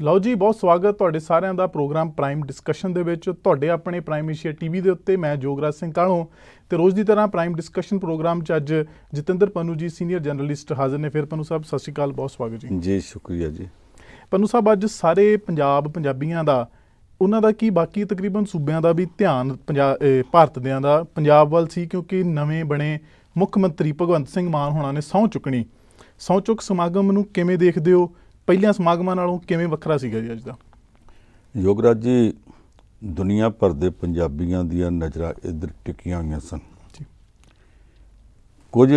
ਲਓ ਜੀ ਬਹੁਤ ਸਵਾਗਤ ਤੁਹਾਡੇ ਸਾਰਿਆਂ ਦਾ ਪ੍ਰੋਗਰਾਮ ਪ੍ਰਾਈਮ ਡਿਸਕਸ਼ਨ ਦੇ ਵਿੱਚ। ਤੁਹਾਡੇ ਆਪਣੇ ਪ੍ਰਾਈਮ ਏਸ਼ੀਆ ਟੀਵੀ ਦੇ ਉੱਤੇ ਮੈਂ ਜੋਗਰਾਜ ਸਿੰਘ ਕਾਲੋਂ। ਤੇ ਰੋਜ਼ ਦੀ ਤਰ੍ਹਾਂ ਪ੍ਰਾਈਮ ਡਿਸਕਸ਼ਨ ਪ੍ਰੋਗਰਾਮ 'ਚ ਅੱਜ ਜਤਿੰਦਰ ਪਨੂ ਜੀ ਸੀਨੀਅਰ ਜਰਨਲਿਸਟ ਹਾਜ਼ਰ ਨੇ। ਫਿਰ ਪਨੂ ਸਾਹਿਬ ਸਤਿ ਸ਼੍ਰੀ ਅਕਾਲ ਬਹੁਤ ਸਵਾਗਤ ਜੀ। ਜੀ ਸ਼ੁਕਰੀਆ ਜੀ। ਪਨੂ ਸਾਹਿਬ ਅੱਜ ਸਾਰੇ ਪੰਜਾਬ ਪੰਜਾਬੀਆਂ ਦਾ ਉਹਨਾਂ ਦਾ ਕੀ ਬਾਕੀ ਤਕਰੀਬਨ ਸੂਬਿਆਂ ਦਾ ਵੀ ਧਿਆਨ ਭਾਰਤ ਦਿਆਂ ਦਾ ਪੰਜਾਬ ਵੱਲ ਸੀ ਕਿਉਂਕਿ ਨਵੇਂ ਬਣੇ ਮੁੱਖ ਮੰਤਰੀ ਭਗਵੰਤ ਸਿੰਘ ਮਾਨ ਹੋਣਾ ਨੇ ਸਹੁੰ ਚੁੱਕਣੀ। ਸਹੁੰ ਚੁੱਕ ਸਮਾਗਮ ਨੂੰ ਕਿਵੇਂ ਦੇਖਦੇ ਹੋ? ਪਹਿਲੀਆਂ ਸਮਾਗਮਾਂ ਨਾਲੋਂ ਕਿਵੇਂ ਵੱਖਰਾ ਸੀਗਾ ਜੀ ਅੱਜ ਦਾ? ਯੋਗਰਾਜ ਜੀ ਦੁਨੀਆ ਭਰ ਦੇ ਪੰਜਾਬੀਆਂ ਦੀਆਂ ਨਜ਼ਰਾਂ ਇੱਧਰ ਟਿਕੀਆਂ ਹੋਈਆਂ ਸਨ। ਜੀ। ਕੁਝ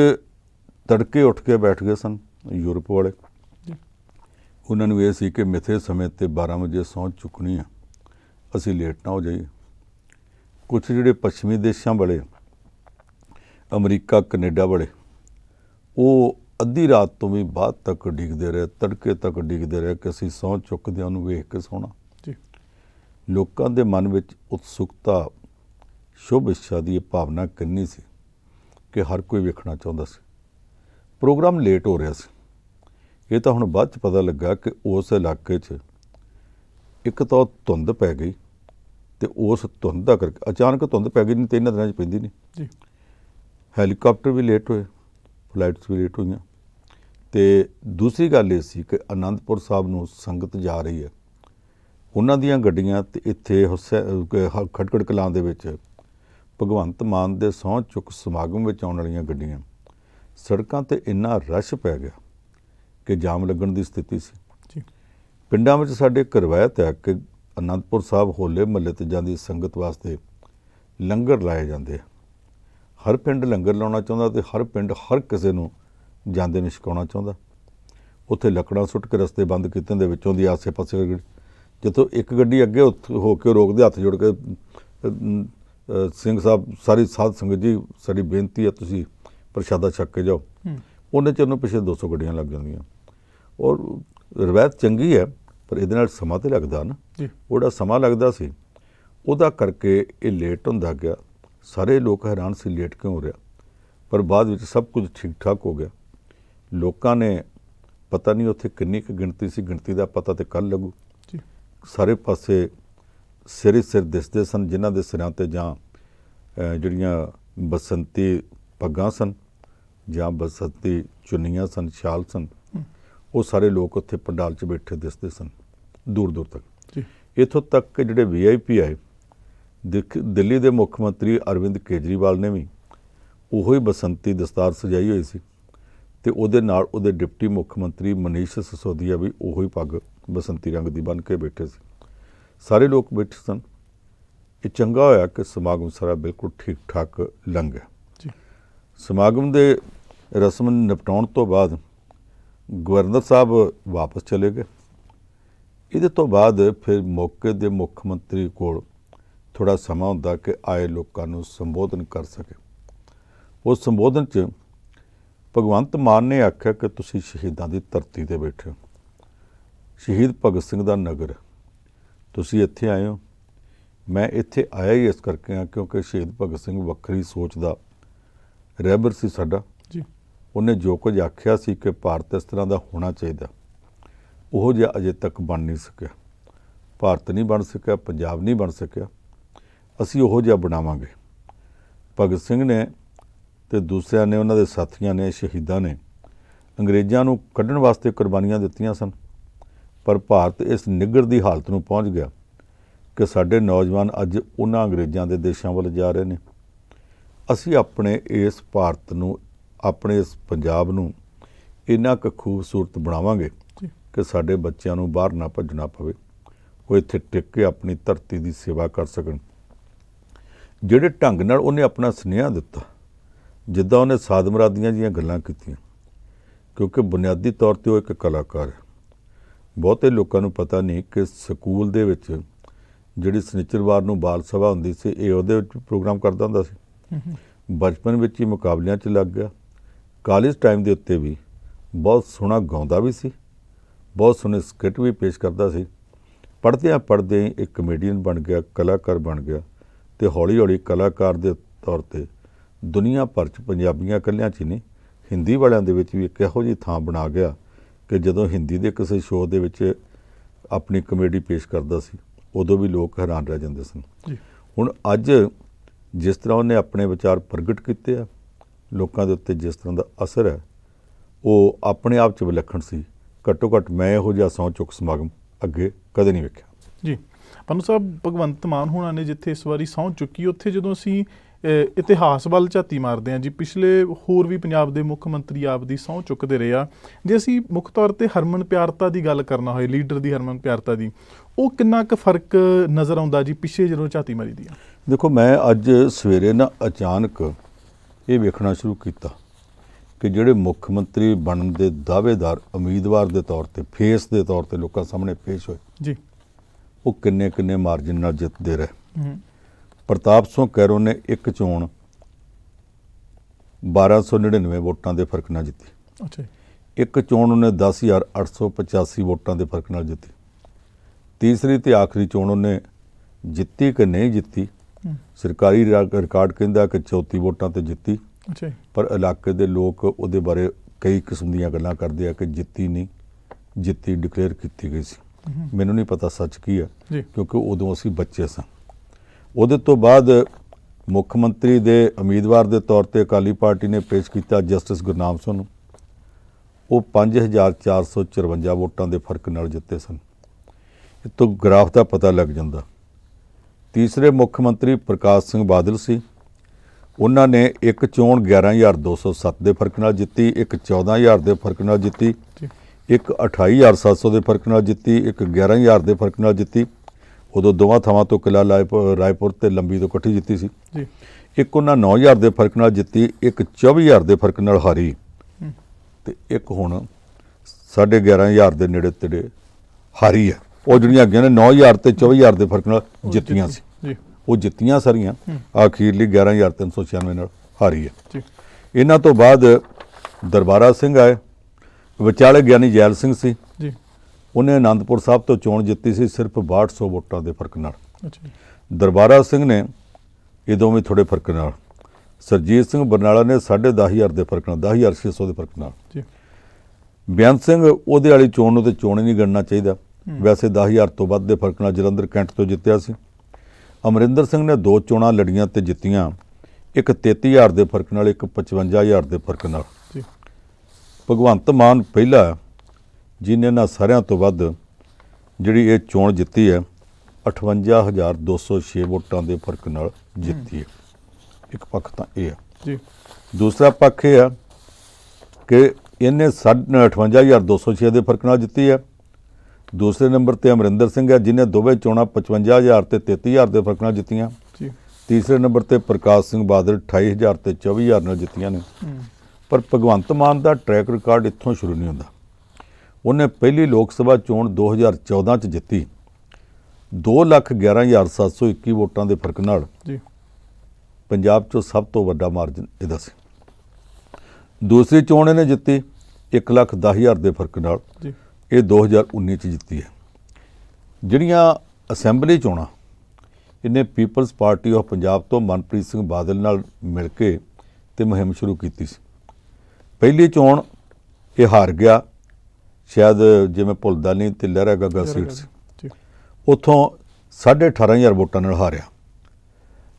ਤੜਕੇ ਉੱਠ ਕੇ ਬੈਠ ਗਏ ਸਨ ਯੂਰਪ ਵਾਲੇ। ਉਹਨਾਂ ਨੂੰ ਇਹ ਸੀ ਕਿ ਮਿੱਥੇ ਸਮੇਂ ਤੇ 12 ਵਜੇ ਸੌਂ ਚੁੱਕਣੀ ਆ। ਅਸੀਂ ਲੇਟ ਨਾ ਹੋ ਜਾਈਏ। ਕੁਝ ਜਿਹੜੇ ਪੱਛਮੀ ਦੇਸ਼ਾਂ ਵਾਲੇ ਅਮਰੀਕਾ ਕੈਨੇਡਾ ਵਾਲੇ ਉਹ ਅੱਧੀ ਰਾਤ ਤੋਂ ਵੀ ਬਾਅਦ ਤੱਕ ਡਿੱਗਦੇ ਰਹੇ ਤੜਕੇ ਤੱਕ ਡਿੱਗਦੇ ਰਹੇ ਕਿ ਅਸੀਂ ਸੌਂ ਚੁੱਕਦਿਆਂ ਨੂੰ ਵੇਖ ਕੇ ਸੌਣਾ। ਜੀ। ਲੋਕਾਂ ਦੇ ਮਨ ਵਿੱਚ ਉਤਸੁਕਤਾ ਸ਼ੁਭ ਇੱਛਾ ਦੀ ਇਹ ਭਾਵਨਾ ਕਿੰਨੀ ਸੀ ਕਿ ਹਰ ਕੋਈ ਵੇਖਣਾ ਚਾਹੁੰਦਾ ਸੀ। ਪ੍ਰੋਗਰਾਮ ਲੇਟ ਹੋ ਰਿਹਾ ਸੀ। ਇਹ ਤਾਂ ਹੁਣ ਬਾਅਦ ਚ ਪਤਾ ਲੱਗਾ ਕਿ ਉਸ ਇਲਾਕੇ 'ਚ ਇੱਕ ਤਾਂ ਧੁੰਦ ਪੈ ਗਈ ਤੇ ਉਸ ਧੁੰਦ ਦਾ ਕਰਕੇ ਅਚਾਨਕ ਧੁੰਦ ਪੈ ਗਈ ਨਹੀਂ ਤੇ ਇਹਨਾਂ ਦਿਨਾਂ 'ਚ ਪੈਂਦੀ ਨਹੀਂ। ਜੀ। ਹੈਲੀਕਾਪਟਰ ਵੀ ਲੇਟ ਹੋਏ ਫਲਾਈਟਸ ਵੀ ਲੇਟ ਹੋਈਆਂ। ਤੇ ਦੂਸਰੀ ਗੱਲ ਇਹ ਸੀ ਕਿ ਆਨੰਦਪੁਰ ਸਾਹਿਬ ਨੂੰ ਸੰਗਤ ਜਾ ਰਹੀ ਹੈ। ਉਹਨਾਂ ਦੀਆਂ ਗੱਡੀਆਂ ਤੇ ਇੱਥੇ ਖਟਕੜ ਕਲਾਂ ਦੇ ਵਿੱਚ ਭਗਵੰਤ ਮਾਨ ਦੇ ਸਹੁੰ ਚੁੱਕ ਸਮਾਗਮ ਵਿੱਚ ਆਉਣ ਵਾਲੀਆਂ ਗੱਡੀਆਂ। ਸੜਕਾਂ ਤੇ ਇੰਨਾ ਰਸ਼ ਪੈ ਗਿਆ ਕਿ ਜਾਮ ਲੱਗਣ ਦੀ ਸਥਿਤੀ ਸੀ। ਜੀ। ਪਿੰਡਾਂ ਵਿੱਚ ਸਾਡੇ ਇੱਕ ਰਵਾਇਤ ਹੈ ਕਿ ਅਨੰਦਪੁਰ ਸਾਹਿਬ ਹੋਲੇ ਮਹੱਲੇ ਤੇ ਜਾਂਦੀ ਸੰਗਤ ਵਾਸਤੇ ਲੰਗਰ ਲਾਏ ਜਾਂਦੇ ਹਰ ਪਿੰਡ ਲੰਗਰ ਲਾਉਣਾ ਚਾਹੁੰਦਾ ਤੇ ਹਰ ਪਿੰਡ ਹਰ ਕਿਸੇ ਨੂੰ ਜਾਂਦੇ ਨੂੰ ਛਕਾਉਣਾ ਚਾਹੁੰਦਾ। ਉੱਥੇ ਲੱਕੜਾਂ ਸੁੱਟ ਕੇ ਰਸਤੇ ਬੰਦ ਕੀਤੇ ਦੇ ਵਿੱਚੋਂ ਦੀ ਆਸੇ-ਪਾਸੇ ਜਦੋਂ ਇੱਕ ਗੱਡੀ ਅੱਗੇ ਉੱਥ- ਹੋ ਕੇ ਰੋਕਦੇ ਹੱਥ ਜੋੜ ਕੇ ਸਿੰਘ ਸਾਹਿਬ ਸਾਰੀ ਸਾਧ ਸੰਗਤ ਜੀ ਸਾਡੀ ਬੇਨਤੀ ਹੈ ਤੁਸੀਂ ਪ੍ਰਸ਼ਾਦਾ ਛਕ ਕੇ ਜਾਓ। ਉਹਨੇ ਚਿਰ ਨੂੰ ਪਿਛੇ 200 ਗੱਡੀਆਂ ਲੱਗ ਜਾਂਦੀਆਂ। ਔਰ ਰਵਾਇਤ ਚੰਗੀ ਹੈ ਪਰ ਇਹਦੇ ਨਾਲ ਸਮਾਂ ਤੇ ਲੱਗਦਾ ਨਾ। ਉਹਦਾ ਸਮਾਂ ਲੱਗਦਾ ਸੀ। ਉਹਦਾ ਕਰਕੇ ਇਹ ਲੇਟ ਹੁੰਦਾ ਗਿਆ। ਸਾਰੇ ਲੋਕ ਹੈਰਾਨ ਸੀ ਲੇਟ ਕਿਉਂ ਹੋ ਰਿਹਾ? ਪਰ ਬਾਅਦ ਵਿੱਚ ਸਭ ਕੁਝ ਠੀਕ ਠਾਕ ਹੋ ਗਿਆ। ਲੋਕਾਂ ਨੇ ਪਤਾ ਨਹੀਂ ਉੱਥੇ ਕਿੰਨੀ ਕੁ ਗਿਣਤੀ ਸੀ ਗਿਣਤੀ ਦਾ ਪਤਾ ਤੇ ਕੱਲ ਲੱਗੂ। ਜੀ। ਸਾਰੇ ਪਾਸੇ ਸਿਰ ਸਿਰ ਦਿਸਦੇ ਸਨ ਜਿਨ੍ਹਾਂ ਦੇ ਸਿਰਾਂ ਤੇ ਜਾਂ ਜਿਹੜੀਆਂ ਬਸੰਤੀ ਪੱਗਾਂ ਸਨ ਜਾਂ ਬਸੰਤੀ ਚੁੰਨੀਆਂ ਸਨ ਸ਼ਾਲ ਸਨ ਉਹ ਸਾਰੇ ਲੋਕ ਉੱਥੇ ਪੰਡਾਲ 'ਚ ਬੈਠੇ ਦਿਸਦੇ ਸਨ ਦੂਰ ਦੂਰ ਤੱਕ। ਜੀ। ਇੱਥੋਂ ਤੱਕ ਕਿ ਜਿਹੜੇ ਵੀਆਈਪੀ ਆਏ ਦਿੱਲੀ ਦੇ ਮੁੱਖ ਮੰਤਰੀ ਅਰਵਿੰਦ ਕੇਜਰੀਵਾਲ ਨੇ ਵੀ ਉਹੋ ਹੀ ਬਸੰਤੀ ਦਸਤਾਰ ਸਜਾਈ ਹੋਈ ਸੀ। ਤੇ ਉਹਦੇ ਨਾਲ ਉਹਦੇ ਡਿਪਟੀ ਮੁੱਖ ਮੰਤਰੀ ਮਨੀਸ਼ ਸਿਸੋਦੀਆ ਵੀ ਉਹੋ ਹੀ ਪੱਗ ਬਸੰਤੀ ਰੰਗ ਦੀ ਬੰਨ੍ਹ ਕੇ ਬੈਠੇ ਸੀ। ਸਾਰੇ ਲੋਕ ਬੈਠੇ ਸਨ। ਇਹ ਚੰਗਾ ਹੋਇਆ ਕਿ ਸਮਾਗਮ ਸਾਰਾ ਬਿਲਕੁਲ ਠੀਕ ਠਾਕ ਲੰਘ ਗਿਆ। ਜੀ। ਸਮਾਗਮ ਦੇ ਰਸਮ ਨਿਪਟਾਉਣ ਤੋਂ ਬਾਅਦ ਗਵਰਨਰ ਸਾਹਿਬ ਵਾਪਸ ਚਲੇ ਗਏ। ਇਹਦੇ ਤੋਂ ਬਾਅਦ ਫਿਰ ਮੌਕੇ ਦੇ ਮੁੱਖ ਮੰਤਰੀ ਕੋਲ ਥੋੜਾ ਸਮਾਂ ਹੁੰਦਾ ਕਿ ਆਏ ਲੋਕਾਂ ਨੂੰ ਸੰਬੋਧਨ ਕਰ ਸਕੇ। ਉਸ ਸੰਬੋਧਨ 'ਚ ਭਗਵੰਤ ਮਾਨ ਨੇ ਆਖਿਆ ਕਿ ਤੁਸੀਂ ਸ਼ਹੀਦਾਂ ਦੀ ਧਰਤੀ ਤੇ ਬੈਠੇ ਹੋ। ਸ਼ਹੀਦ ਭਗਤ ਸਿੰਘ ਦਾ ਨਗਰ। ਤੁਸੀਂ ਇੱਥੇ ਆਏ ਹੋ। ਮੈਂ ਇੱਥੇ ਆਇਆ ਹੀ ਇਸ ਕਰਕੇ ਆ ਕਿਉਂਕਿ ਸ਼ਹੀਦ ਭਗਤ ਸਿੰਘ ਵੱਖਰੀ ਸੋਚ ਦਾ ਰਹਿਬਰ ਸੀ ਸਾਡਾ। ਜੀ। ਉਹਨੇ ਜੋ ਕੁਝ ਆਖਿਆ ਸੀ ਕਿ ਭਾਰਤ ਇਸ ਤਰ੍ਹਾਂ ਦਾ ਹੋਣਾ ਚਾਹੀਦਾ। ਉਹ ਜਿਹਾ ਅਜੇ ਤੱਕ ਬਣ ਨਹੀਂ ਸਕਿਆ। ਭਾਰਤ ਨਹੀਂ ਬਣ ਸਕਿਆ ਪੰਜਾਬ ਨਹੀਂ ਬਣ ਸਕਿਆ। ਅਸੀਂ ਉਹ ਜਿਹਾ ਬਣਾਵਾਂਗੇ। ਭਗਤ ਸਿੰਘ ਨੇ ਤੇ ਦੂਸਰਿਆਂ ਨੇ ਉਹਨਾਂ ਦੇ ਸਾਥੀਆਂ ਨੇ ਸ਼ਹੀਦਾਂ ਨੇ ਅੰਗਰੇਜ਼ਾਂ ਨੂੰ ਕੱਢਣ ਵਾਸਤੇ ਕੁਰਬਾਨੀਆਂ ਦਿੱਤੀਆਂ ਸਨ। ਪਰ ਭਾਰਤ ਇਸ ਨਿੱਗਰ ਦੀ ਹਾਲਤ ਨੂੰ ਪਹੁੰਚ ਗਿਆ ਕਿ ਸਾਡੇ ਨੌਜਵਾਨ ਅੱਜ ਉਹਨਾਂ ਅੰਗਰੇਜ਼ਾਂ ਦੇ ਦੇਸ਼ਾਂ ਵੱਲ ਜਾ ਰਹੇ ਨੇ। ਅਸੀਂ ਆਪਣੇ ਇਸ ਭਾਰਤ ਨੂੰ ਆਪਣੇ ਇਸ ਪੰਜਾਬ ਨੂੰ ਇੰਨਾ ਕੁ ਖੂਬਸੂਰਤ ਬਣਾਵਾਂਗੇ ਕਿ ਸਾਡੇ ਬੱਚਿਆਂ ਨੂੰ ਬਾਹਰ ਨਾ ਭੱਜਣਾ ਪਵੇ। ਉਹ ਇੱਥੇ ਟਿਕ ਕੇ ਆਪਣੀ ਧਰਤੀ ਦੀ ਸੇਵਾ ਕਰ ਸਕਣ। ਜਿਹੜੇ ਢੰਗ ਨਾਲ ਉਹਨੇ ਆਪਣਾ ਸੁਨੇਹਾ ਦਿੱਤਾ ਜਿੱਦਾਂ ਉਹਨੇ ਸਾਧ ਮੁਰਾਦੀਆਂ ਦੀਆਂ ਗੱਲਾਂ ਕੀਤੀਆਂ, ਕਿਉਂਕਿ ਬੁਨਿਆਦੀ ਤੌਰ ਤੇ ਉਹ ਇੱਕ ਕਲਾਕਾਰ ਹੈ। ਬਹੁਤੇ ਲੋਕਾਂ ਨੂੰ ਪਤਾ ਨਹੀਂ ਕਿ ਸਕੂਲ ਦੇ ਵਿੱਚ ਜਿਹੜੀ ਸਨਿਚਰਵਾਰ ਨੂੰ ਬਾਲ ਸਭਾ ਹੁੰਦੀ ਸੀ, ਇਹ ਉਹਦੇ ਵਿੱਚ ਪ੍ਰੋਗਰਾਮ ਕਰਦਾ ਹੁੰਦਾ ਸੀ। ਬਚਪਨ ਵਿੱਚ ਹੀ ਮੁਕਾਬਲਿਆਂ 'ਚ ਲੱਗ ਗਿਆ। ਕਾਲਜ ਟਾਈਮ ਦੇ ਉੱਤੇ ਵੀ ਬਹੁਤ ਸੋਹਣਾ ਗਾਉਂਦਾ ਵੀ ਸੀ, ਬਹੁਤ ਸੋਹਣੇ ਸਕਿੱਟ ਵੀ ਪੇਸ਼ ਕਰਦਾ ਸੀ। ਪੜ੍ਹਦਿਆਂ ਪੜ੍ਹਦੇ ਹੀ ਇੱਕ ਕਮੇਡੀਅਨ ਬਣ ਗਿਆ, ਕਲਾਕਾਰ ਬਣ ਗਿਆ ਤੇ ਹੌਲੀ ਹੌਲੀ ਕਲਾਕਾਰ ਦੇ ਤੌਰ ਤੇ ਦੁਨੀਆ ਭਰ 'ਚ ਪੰਜਾਬੀਆਂ ਇਕੱਲਿਆਂ 'ਚ ਹੀ ਨਹੀਂ ਹਿੰਦੀ ਵਾਲਿਆਂ ਦੇ ਵਿੱਚ ਵੀ ਇੱਕ ਇਹੋ ਜਿਹੀ ਥਾਂ ਬਣਾ ਗਿਆ ਕਿ ਜਦੋਂ ਹਿੰਦੀ ਦੇ ਕਿਸੇ ਸ਼ੋਅ ਦੇ ਵਿੱਚ ਆਪਣੀ ਕਮੇਡੀ ਪੇਸ਼ ਕਰਦਾ ਸੀ ਉਦੋਂ ਵੀ ਲੋਕ ਹੈਰਾਨ ਰਹਿ ਜਾਂਦੇ ਸਨ। ਹੁਣ ਅੱਜ ਜਿਸ ਤਰ੍ਹਾਂ ਉਹਨੇ ਆਪਣੇ ਵਿਚਾਰ ਪ੍ਰਗਟ ਕੀਤੇ ਆ ਲੋਕਾਂ ਦੇ ਉੱਤੇ ਜਿਸ ਤਰ੍ਹਾਂ ਦਾ ਅਸਰ ਹੈ ਉਹ ਆਪਣੇ ਆਪ 'ਚ ਵਿਲੱਖਣ ਸੀ। ਘੱਟੋ ਘੱਟ ਮੈਂ ਇਹੋ ਜਿਹਾ ਸਹੁੰ ਚੁੱਕ ਸਮਾਗਮ ਅੱਗੇ ਕਦੇ ਨਹੀਂ ਵੇਖਿਆ। ਜੀ। ਪੰਨੂ ਸਾਹਿਬ ਭਗਵੰਤ ਮਾਨ ਹੋਣਾ ਨੇ ਜਿੱਥੇ ਇਸ ਵਾਰੀ ਸਹੁੰ ਚੁੱਕੀ ਉੱਥੇ ਜਦੋਂ ਅਸੀਂ ਇਤਿਹਾਸ ਵੱਲ ਝਾਤੀ ਮਾਰਦੇ ਹਾਂ ਜੀ। ਪਿਛਲੇ ਹੋਰ ਵੀ ਪੰਜਾਬ ਦੇ ਮੁੱਖ ਮੰਤਰੀ ਆਪ ਦੀ ਸਹੁੰ ਚੁੱਕਦੇ ਰਹੇ ਆ। ਜੇ ਅਸੀਂ ਮੁੱਖ ਤੌਰ ਤੇ ਹਰਮਨ ਪਿਆਰਤਾ ਦੀ ਗੱਲ ਕਰਨਾ ਹੋਏ ਲੀਡਰ ਦੀ ਹਰਮਨ ਪਿਆਰਤਾ ਦੀ ਉਹ ਕਿੰਨਾ ਕੁ ਫ਼ਰਕ ਨਜ਼ਰ ਆਉਂਦਾ ਜੀ ਪਿੱਛੇ ਜਦੋਂ ਝਾਤੀ ਮਾਰੀ ਦੀ ਆ? ਦੇਖੋ ਮੈਂ ਅੱਜ ਸਵੇਰੇ ਨਾ ਅਚਾਨਕ ਇਹ ਵੇਖਣਾ ਸ਼ੁਰੂ ਕੀਤਾ ਕਿ ਜਿਹੜੇ ਮੁੱਖ ਮੰਤਰੀ ਬਣਨ ਦੇ ਦਾਅਵੇਦਾਰ ਉਮੀਦਵਾਰ ਦੇ ਤੌਰ ਤੇ ਫੇਸ ਦੇ ਤੌਰ ਤੇ ਲੋਕਾਂ ਸਾਹਮਣੇ ਪੇਸ਼ ਹੋਏ ਜੀ। ਉਹ ਕਿੰਨੇ ਕਿੰਨੇ ਮਾਰਜਨ ਨਾਲ ਜਿੱਤਦੇ ਰਹੇ। ਹੂੰ। ਪ੍ਰਤਾਪ ਸਿੰਘ ਕੈਰੋ ਨੇ ਇੱਕ ਚੋਣ 1299 ਵੋਟਾਂ ਦੇ ਫ਼ਰਕ ਨਾਲ ਜਿੱਤੀ। ਅੱਛਾ ਇੱਕ ਚੋਣ ਉਹਨੇ 10885 ਵੋਟਾਂ ਦੇ ਫ਼ਰਕ ਨਾਲ ਜਿੱਤੀ। ਤੀਸਰੀ ਤੇ ਆਖਰੀ ਚੋਣ ਉਹਨੇ ਜਿੱਤੀ ਕਿ ਨਹੀਂ ਜਿੱਤੀ ਸਰਕਾਰੀ ਰਿਕਾਰਡ ਕਹਿੰਦਾ ਕਿ 34 ਵੋਟਾਂ ਤੇ ਜਿੱਤੀ। ਅੱਛਾ ਪਰ ਇਲਾਕੇ ਦੇ ਲੋਕ ਉਹਦੇ ਬਾਰੇ ਕਈ ਕਿਸਮ ਦੀਆਂ ਗੱਲਾਂ ਕਰਦੇ ਆ ਕਿ ਜਿੱਤੀ ਨਹੀਂ ਜਿੱਤੀ ਡਿਕਲੇਅਰ ਕੀਤੀ ਗਈ ਸੀ। ਮੈਨੂੰ ਨਹੀਂ ਪਤਾ ਸੱਚ ਕੀ ਹੈ ਕਿਉਂਕਿ ਉਦੋਂ ਅਸੀਂ ਬੱਚੇ ਸਾਂ। ਉਹਦੇ ਤੋਂ ਬਾਅਦ ਮੁੱਖ ਮੰਤਰੀ ਦੇ ਉਮੀਦਵਾਰ ਦੇ ਤੌਰ ਤੇ ਅਕਾਲੀ ਪਾਰਟੀ ਨੇ ਪੇਸ਼ ਕੀਤਾ ਜਸਟਿਸ ਗੁਰਨਾਮ ਸਿੰਘ ਨੂੰ ਉਹ 5454 ਵੋਟਾਂ ਦੇ ਫ਼ਰਕ ਨਾਲ ਜਿੱਤੇ ਸਨ। ਇਹ ਤੋਂ ਗ੍ਰਾਫ ਦਾ ਪਤਾ ਲੱਗ ਜਾਂਦਾ। ਤੀਸਰੇ ਮੁੱਖ ਮੰਤਰੀ ਪ੍ਰਕਾਸ਼ ਸਿੰਘ ਬਾਦਲ ਸੀ। ਉਹਨਾਂ ਨੇ ਇੱਕ ਚੋਣ 11207 ਦੇ ਫ਼ਰਕ ਨਾਲ ਜਿੱਤੀ ਇੱਕ 14000 ਦੇ ਫ਼ਰਕ ਨਾਲ ਜਿੱਤੀ ਇੱਕ 28700 ਦੇ ਫ਼ਰਕ ਨਾਲ ਜਿੱਤੀ ਇੱਕ 11000 ਦੇ ਫ਼ਰਕ ਨਾਲ ਜਿੱਤੀ। ਉਦੋਂ ਦੋਵਾਂ ਥਾਵਾਂ ਤੋਂ ਕਿਲਾ ਰਾਏਪੁਰ ਤੇ ਲੰਬੀ ਤੋਂ ਇਕੱਠੀ ਜਿੱਤੀ ਸੀ। ਜੀ। ਇੱਕ ਉਹਨਾਂ 9000 ਦੇ ਫ਼ਰਕ ਨਾਲ ਜਿੱਤੀ ਇੱਕ 24000 ਦੇ ਫ਼ਰਕ ਨਾਲ ਹਾਰੀ। ਤੇ ਇੱਕ ਹੁਣ 11500 ਦੇ ਨੇੜੇ ਤੇੜੇ ਹਾਰੀ ਹੈ ਉਹ ਜਿਹੜੀਆਂ ਅੱਗੇ ਨੇ 9000 ਤੇ 24000 ਦੇ ਫ਼ਰਕ ਨਾਲ ਜਿੱਤੀਆਂ ਜਿੱਤੀ, ਸੀ। ਜੀ। ਉਹ ਜਿੱਤੀਆਂ ਸਾਰੀਆਂ। ਆਖੀਰਲੀ 11396 ਨਾਲ ਹਾਰੀ ਹੈ ਜੀ। ਇਹਨਾਂ ਤੋਂ ਬਾਅਦ ਦਰਬਾਰਾ ਸਿੰਘ ਆਏ। ਵਿਚਾਲੇ ਗਿਆਨੀ ਜੈਲ ਸਿੰਘ ਸੀ। ਜੀ। ਉਹਨੇ ਆਨੰਦਪੁਰ ਸਾਹਿਬ ਤੋਂ ਚੋਣ ਜਿੱਤੀ ਸੀ ਸਿਰਫ 6200 ਵੋਟਾਂ ਦੇ ਫ਼ਰਕ ਨਾਲ। ਅੱਛਾ ਦਰਬਾਰਾ ਸਿੰਘ ਨੇ ਇਹ ਦੋਵੇਂ ਥੋੜੇ ਫ਼ਰਕ ਨਾਲ। ਸਰਜੀਤ ਸਿੰਘ ਬਰਨਾਲਾ ਨੇ 10500 ਦੇ ਫ਼ਰਕ ਨਾਲ 10600 ਦੇ ਫ਼ਰਕ ਨਾਲ। ਜੀ। ਬੇਅੰਤ ਸਿੰਘ ਉਹਦੇ ਵਾਲੀ ਚੋਣ ਨੂੰ ਤੇ ਚੋਣ ਹੀ ਨਹੀਂ ਗਣਨਾ ਚਾਹੀਦਾ। ਵੈਸੇ 10000 ਤੋਂ ਵੱਧ ਦੇ ਫ਼ਰਕ ਨਾਲ ਜਲੰਧਰ ਕੈਂਟ ਤੋਂ ਜਿੱਤਿਆ ਸੀ। ਅਮਰਿੰਦਰ ਸਿੰਘ ਨੇ ਦੋ ਚੋਣਾਂ ਲੜੀਆਂ ਤੇ ਜਿੱਤੀਆਂ। ਇੱਕ 33000 ਦੇ ਫ਼ਰਕ ਨਾਲ ਇੱਕ 55000 ਦੇ ਫ਼ਰਕ ਨਾਲ। ਜੀ। ਭਗਵੰਤ ਮਾਨ ਪਹਿਲਾ ਜਿਨੇ ਇਹਨਾਂ ਸਾਰਿਆਂ ਤੋਂ ਵੱਧ ਜਿਹੜੀ ਇਹ ਚੋਣ ਜਿੱਤੀ ਹੈ 58206 ਵੋਟਾਂ ਦੇ ਫ਼ਰਕ ਨਾਲ ਜਿੱਤੀ ਹੈ। ਇੱਕ ਪੱਖ ਤਾਂ ਇਹ ਹੈ। ਜੀ। ਦੂਸਰਾ ਪੱਖ ਇਹ ਹੈ ਕਿ ਇਹਨੇ ਸਾਢੇ 58206 ਦੇ ਫ਼ਰਕ ਨਾਲ ਜਿੱਤੀ ਹੈ। ਦੂਸਰੇ ਨੰਬਰ ਤੇ ਅਮਰਿੰਦਰ ਸਿੰਘ ਹੈ ਜਿਨੇ ਦੋਵੇਂ ਚੋਣਾਂ 55000 ਤੇ 33000 ਦੇ ਫ਼ਰਕ ਨਾਲ ਜਿੱਤੀਆਂ। ਜੀ। ਤੀਸਰੇ ਨੰਬਰ ਤੇ ਪ੍ਰਕਾਸ਼ ਸਿੰਘ ਬਾਦਲ 28000 ਤੇ 24000 ਨਾਲ ਜਿੱਤੀਆਂ ਨੇ। ਪਰ ਭਗਵੰਤ ਮਾਨ ਦਾ ਟਰੈਕ ਰਿਕਾਰਡ ਇੱਥੋਂ ਸ਼ੁਰੂ ਨਹੀਂ ਹੁੰਦਾ। ਉਹਨੇ ਪਹਿਲੀ ਲੋਕ ਸਭਾ ਚੋਣ 2014 ਚ ਜਿੱਤੀ। 211721 ਵੋਟਾਂ ਦੇ ਫ਼ਰਕ ਨਾਲ ਜੀ। ਪੰਜਾਬ 'ਚੋਂ ਸਭ ਤੋਂ ਵੱਡਾ ਮਾਰਜਨ ਇਹਦਾ ਸੀ। ਦੂਸਰੀ ਚੋਣ ਇਹਨੇ ਜਿੱਤੀ 110000 ਦੇ ਫ਼ਰਕ ਨਾਲ। ਜੀ। ਇਹ 2019 ਚ ਜਿੱਤੀ ਹੈ। ਜਿਹੜੀਆਂ ਅਸੈਂਬਲੀ ਚੋਣਾਂ ਇਹਨੇ ਪੀਪਲਸ ਪਾਰਟੀ ਆਫ ਪੰਜਾਬ ਤੋਂ ਮਨਪ੍ਰੀਤ ਸਿੰਘ ਬਾਦਲ ਨਾਲ ਮਿਲ ਕੇ ਤੇ ਮੁਹਿੰਮ ਸ਼ੁਰੂ ਕੀਤੀ ਸੀ। ਪਹਿਲੀ ਚੋਣ ਇਹ ਹਾਰ ਗਿਆ ਸ਼ਾਇਦ ਜਿਵੇਂ ਭੁੱਲਦਾ ਨਹੀਂ ਤੇ ਲਹਿਰਾ ਗਾਗਾ ਸੀਟ ਸੀ ਉਥੋਂ 18500 ਵੋਟਾਂ ਨਾਲ ਹਾਰਿਆ।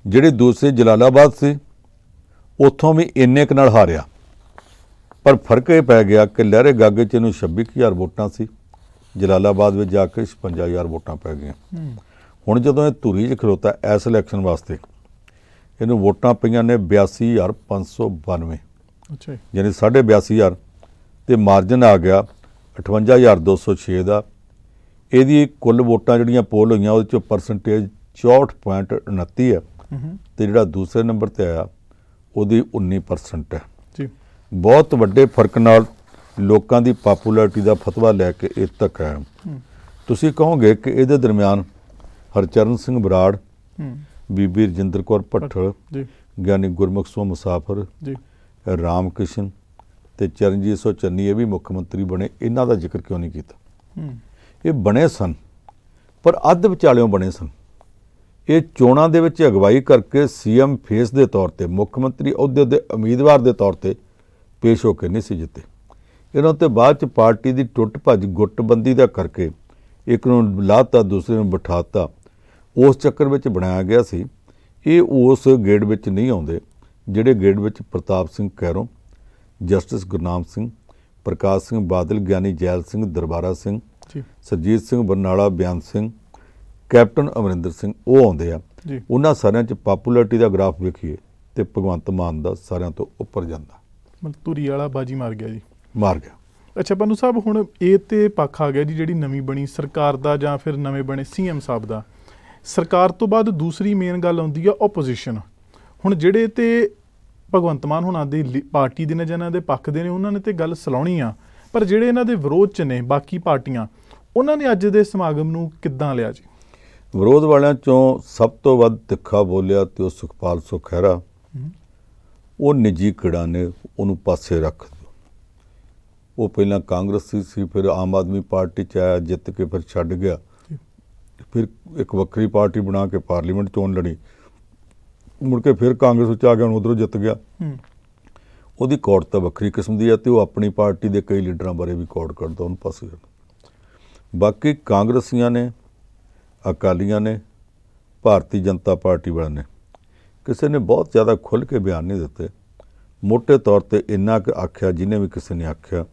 ਜਿਹੜੀ ਦੂਸਰੀ ਜਲਾਲਾਬਾਦ ਸੀ ਉਥੋਂ ਵੀ ਇੰਨੇ ਕੁ ਨਾਲ ਹਾਰਿਆ। ਪਰ ਫ਼ਰਕ ਇਹ ਪੈ ਗਿਆ ਕਿ ਲਹਿਰੇ ਗਾਗੇ ਚ ਇਹਨੂੰ 26000 ਵੋਟਾਂ ਸੀ। ਜਲਾਲਾਬਾਦ ਵਿੱਚ ਜਾ ਕੇ 56000 ਵੋਟਾਂ ਪੈ ਗਈਆਂ। ਹੁਣ ਜਦੋਂ ਇਹ ਧੂਰੀ 'ਚ ਖਲੋਤਾ ਇਸ ਇਲੈਕਸ਼ਨ ਵਾਸਤੇ ਇਹਨੂੰ ਵੋਟਾਂ ਪਈਆਂ ਨੇ 82592 ਅੱਛਾ ਯਾਨੀ 82500 ਤੇ ਮਾਰਜਨ ਆ ਗਿਆ 58206 ਦਾ ਇਹਦੀ ਕੁੱਲ ਵੋਟਾਂ ਜਿਹੜੀਆਂ ਪੋਲ ਹੋਈਆਂ ਉਹਦੇ ਚੋਂ ਪਰਸੈਂਟੇਜ 64.29 ਹੈ। ਤੇ ਜਿਹੜਾ ਦੂਸਰੇ ਨੰਬਰ ਤੇ ਆਇਆ ਉਹਦੀ 19% ਹੈ। ਜੀ। ਬਹੁਤ ਵੱਡੇ ਫ਼ਰਕ ਨਾਲ ਲੋਕਾਂ ਦੀ ਪਪੂਲੈਰਿਟੀ ਦਾ ਫਤਵਾ ਲੈ ਕੇ ਇਹ ਤੱਕ ਹੈ। ਤੁਸੀਂ ਕਹੋਗੇ ਕਿ ਇਹਦੇ ਦਰਮਿਆਨ ਹਰਚਰਨ ਸਿੰਘ ਬਰਾੜ ਬੀਬੀ ਰਜਿੰਦਰ ਕੌਰ ਭੱਠਲ ਜੀ। ਗਿਆਨੀ ਗੁਰਮੁਖ ਸਿੰਘ ਮੁਸਾਫਰ ਜੀ। ਰਾਮ ਕਿਸ਼ਨ ਤੇ ਚਰਨਜੀਤ ਸਿੰਘ ਚੰਨੀ ਇਹ ਵੀ ਮੁੱਖ ਮੰਤਰੀ ਬਣੇ ਇਹਨਾਂ ਦਾ ਜ਼ਿਕਰ ਕਿਉਂ ਨਹੀਂ ਕੀਤਾ? ਇਹ ਬਣੇ ਸਨ ਪਰ ਅੱਧ ਵਿਚਾਲਿਓਂ ਬਣੇ ਸਨ। ਇਹ ਚੋਣਾਂ ਦੇ ਵਿੱਚ ਅਗਵਾਈ ਕਰਕੇ ਸੀਐਮ ਫੇਸ ਦੇ ਤੌਰ ਤੇ ਮੁੱਖ ਮੰਤਰੀ ਅਹੁਦੇ ਦੇ ਉਮੀਦਵਾਰ ਦੇ ਤੌਰ ਤੇ ਪੇਸ਼ ਹੋ ਕੇ ਨਹੀਂ ਸੀ ਜਿੱਤੇ। ਇਹਨਾਂ ਤੇ ਬਾਅਦ ਚ ਪਾਰਟੀ ਦੀ ਟੁੱਟ ਭੱਜ ਗੁੱਟਬੰਦੀ ਦਾ ਕਰਕੇ ਇੱਕ ਨੂੰ ਲਾਤਾ ਦੂਸਰੇ ਨੂੰ ਬਿਠਾਤਾ ਉਸ ਚੱਕਰ ਵਿੱਚ ਬਣਾਇਆ ਗਿਆ ਸੀ। ਇਹ ਉਸ ਗੇੜ ਵਿੱਚ ਨਹੀਂ ਆਉਂਦੇ ਜਿਹੜੇ ਗੇੜ ਵਿੱਚ ਪ੍ਰਤਾਪ ਸਿੰਘ ਕੈਰੋਂ ਜਸਟਿਸ ਗੁਰਨਾਮ ਸਿੰਘ ਪ੍ਰਕਾਸ਼ ਸਿੰਘ ਬਾਦਲ ਗਿਆਨੀ ਜੈਲ ਸਿੰਘ ਦਰਬਾਰਾ ਸਿੰਘ ਜੀ। ਸਰਜੀਤ ਸਿੰਘ ਬਰਨਾਲਾ ਬਿਆਨ ਸਿੰਘ ਕੈਪਟਨ ਅਮਰਿੰਦਰ ਸਿੰਘ ਉਹ ਆਉਂਦੇ ਆ। ਉਹਨਾਂ ਸਾਰਿਆਂ 'ਚ ਪਪੂਲੈਰਿਟੀ ਦਾ ਗ੍ਰਾਫ ਵੇਖੀਏ ਤੇ ਭਗਵੰਤ ਮਾਨ ਦਾ ਸਾਰਿਆਂ ਤੋਂ ਉੱਪਰ ਜਾਂਦਾ। ਮਤਲਬ ਧੁਰੀ ਵਾਲਾ ਬਾਜੀ ਮਾਰ ਗਿਆ ਜੀ। ਮਾਰ ਗਿਆ। ਅੱਛਾ ਪੰਨੂ ਸਾਹਿਬ ਹੁਣ ਇਹ ਤੇ ਪੱਖ ਆ ਗਿਆ ਜੀ ਜਿਹੜੀ ਨਵੀਂ ਬਣੀ ਸਰਕਾਰ ਦਾ ਜਾਂ ਫਿਰ ਨਵੇਂ ਬਣੇ ਸੀਐਮ ਸਾਹਿਬ ਦਾ। ਸਰਕਾਰ ਤੋਂ ਬਾਅਦ ਦੂਸਰੀ ਮੇਨ ਗੱਲ ਆਉਂਦੀ ਆ ਆਪੋਜੀਸ਼ਨ ਹੁਣ ਜਿਹੜੇ ਤੇ ਭਗਵੰਤ ਮਾਨ ਹੁਣਾਂ ਦੀ ਪਾਰਟੀ ਦੇ ਨੇ ਜਾਂ ਇਹਨਾਂ ਦੇ ਪੱਖ ਦੇ ਨੇ ਉਹਨਾਂ ਨੇ ਤੇ ਗੱਲ ਸਲਾਉਣੀ ਆ। ਪਰ ਜਿਹੜੇ ਇਹਨਾਂ ਦੇ ਵਿਰੋਧ ਚ ਨੇ ਬਾਕੀ ਪਾਰਟੀਆਂ ਉਹਨਾਂ ਨੇ ਅੱਜ ਦੇ ਸਮਾਗਮ ਨੂੰ ਕਿੱਦਾਂ ਲਿਆ ਜੀ? ਵਿਰੋਧ ਵਾਲਿਆਂ ਚੋਂ ਸਭ ਤੋਂ ਵੱਧ ਤਿੱਖਾ ਬੋਲਿਆ ਤੇ ਉਹ ਸੁਖਪਾਲ ਸੁਖਹਿਰਾ। ਉਹ ਨਿੱਜੀ ਕਿੜਾ ਨੇ ਉਹਨੂੰ ਪਾਸੇ ਰੱਖ ਦਿਓ। ਉਹ ਪਹਿਲਾਂ ਕਾਂਗਰਸੀ ਸੀ ਫਿਰ ਆਮ ਆਦਮੀ ਪਾਰਟੀ ਚ ਆਇਆ ਜਿੱਤ ਕੇ ਫਿਰ ਛੱਡ ਗਿਆ। ਫਿਰ ਇੱਕ ਵੱਖਰੀ ਪਾਰਟੀ ਬਣਾ ਕੇ ਪਾਰਲੀਮੈਂਟ ਚੋਣ ਲੜੀ। ਮੁੜ ਕੇ ਫਿਰ ਕਾਂਗਰਸ ਵਿੱਚ ਆ ਗਿਆ ਹੁਣ ਉਧਰੋਂ ਜਿੱਤ ਗਿਆ। ਹੂੰ। ਉਹਦੀ ਕੌੜ ਤਾਂ ਵੱਖਰੀ ਕਿਸਮ ਦੀ ਹੈ ਤੇ ਉਹ ਆਪਣੀ ਪਾਰਟੀ ਦੇ ਕਈ ਲੀਡਰਾਂ ਬਾਰੇ ਵੀ ਕੌੜ ਕਰਦਾ ਉਹਨੂੰ ਪਾਸੇ ਬਾਕੀ ਕਾਂਗਰਸੀਆਂ ਨੇ ਅਕਾਲੀਆਂ ਨੇ ਭਾਰਤੀ ਜਨਤਾ ਪਾਰਟੀ ਵਾਲਿਆਂ ਨੇ ਕਿਸੇ ਨੇ ਬਹੁਤ ਜ਼ਿਆਦਾ ਖੁੱਲ੍ਹ ਕੇ ਬਿਆਨ ਨਹੀਂ ਦਿੱਤੇ। ਮੋٹے ਤੌਰ ਤੇ ਇੰਨਾ ਕੁ ਆਖਿਆ ਜਿਹਨੇ ਵੀ ਕਿਸੇ ਨੇ ਆਖਿਆ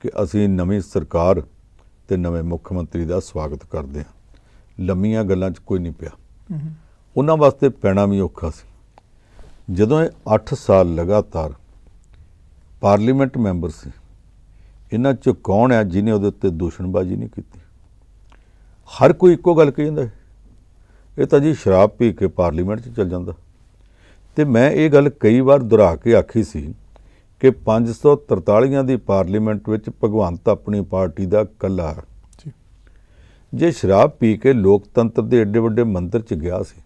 ਕਿ ਅਸੀਂ ਨਵੀਂ ਸਰਕਾਰ ਤੇ ਨਵੇਂ ਮੁੱਖ ਮੰਤਰੀ ਦਾ ਸਵਾਗਤ ਕਰਦੇ ਹਾਂ। ਲੰਮੀਆਂ ਗੱਲਾਂ 'ਚ ਕੋਈ ਨਹੀਂ ਪਿਆ। ਹੂੰ। ਉਹਨਾਂ ਵਾਸਤੇ ਪੈਣਾ ਵੀ ਔਖਾ ਸੀ। ਜਦੋਂ ਇਹ 8 ਸਾਲ ਲਗਾਤਾਰ ਪਾਰਲੀਮੈਂਟ ਮੈਂਬਰ ਸੀ ਇਹਨਾਂ ਚ ਕੌਣ ਹੈ ਜਿਹਨੇ ਉਹਦੇ ਉੱਤੇ ਦੂਸ਼ਣਬਾਜ਼ੀ ਨਹੀਂ ਕੀਤੀ? ਹਰ ਕੋਈ ਇੱਕੋ ਗੱਲ ਕਹੀ ਜਾਂਦਾ ਹੈ। ਇਹ ਤਾਂ ਜੀ ਸ਼ਰਾਬ ਪੀ ਕੇ ਪਾਰਲੀਮੈਂਟ 'ਚ ਚੱਲ ਜਾਂਦਾ। ਤੇ ਮੈਂ ਇਹ ਗੱਲ ਕਈ ਵਾਰ ਦੁਹਰਾ ਕੇ ਆਖੀ ਸੀ ਕਿ 543 ਦੀ ਪਾਰਲੀਮੈਂਟ ਵਿੱਚ ਭਗਵੰਤ ਆਪਣੀ ਪਾਰਟੀ ਦਾ ਕੱਲਾ ਜੇ ਸ਼ਰਾਬ ਪੀ ਕੇ ਲੋਕਤੰਤਰ ਦੇ ਏਡੇ ਵੱਡੇ ਮੰਦਰ 'ਚ ਗਿਆ ਸੀ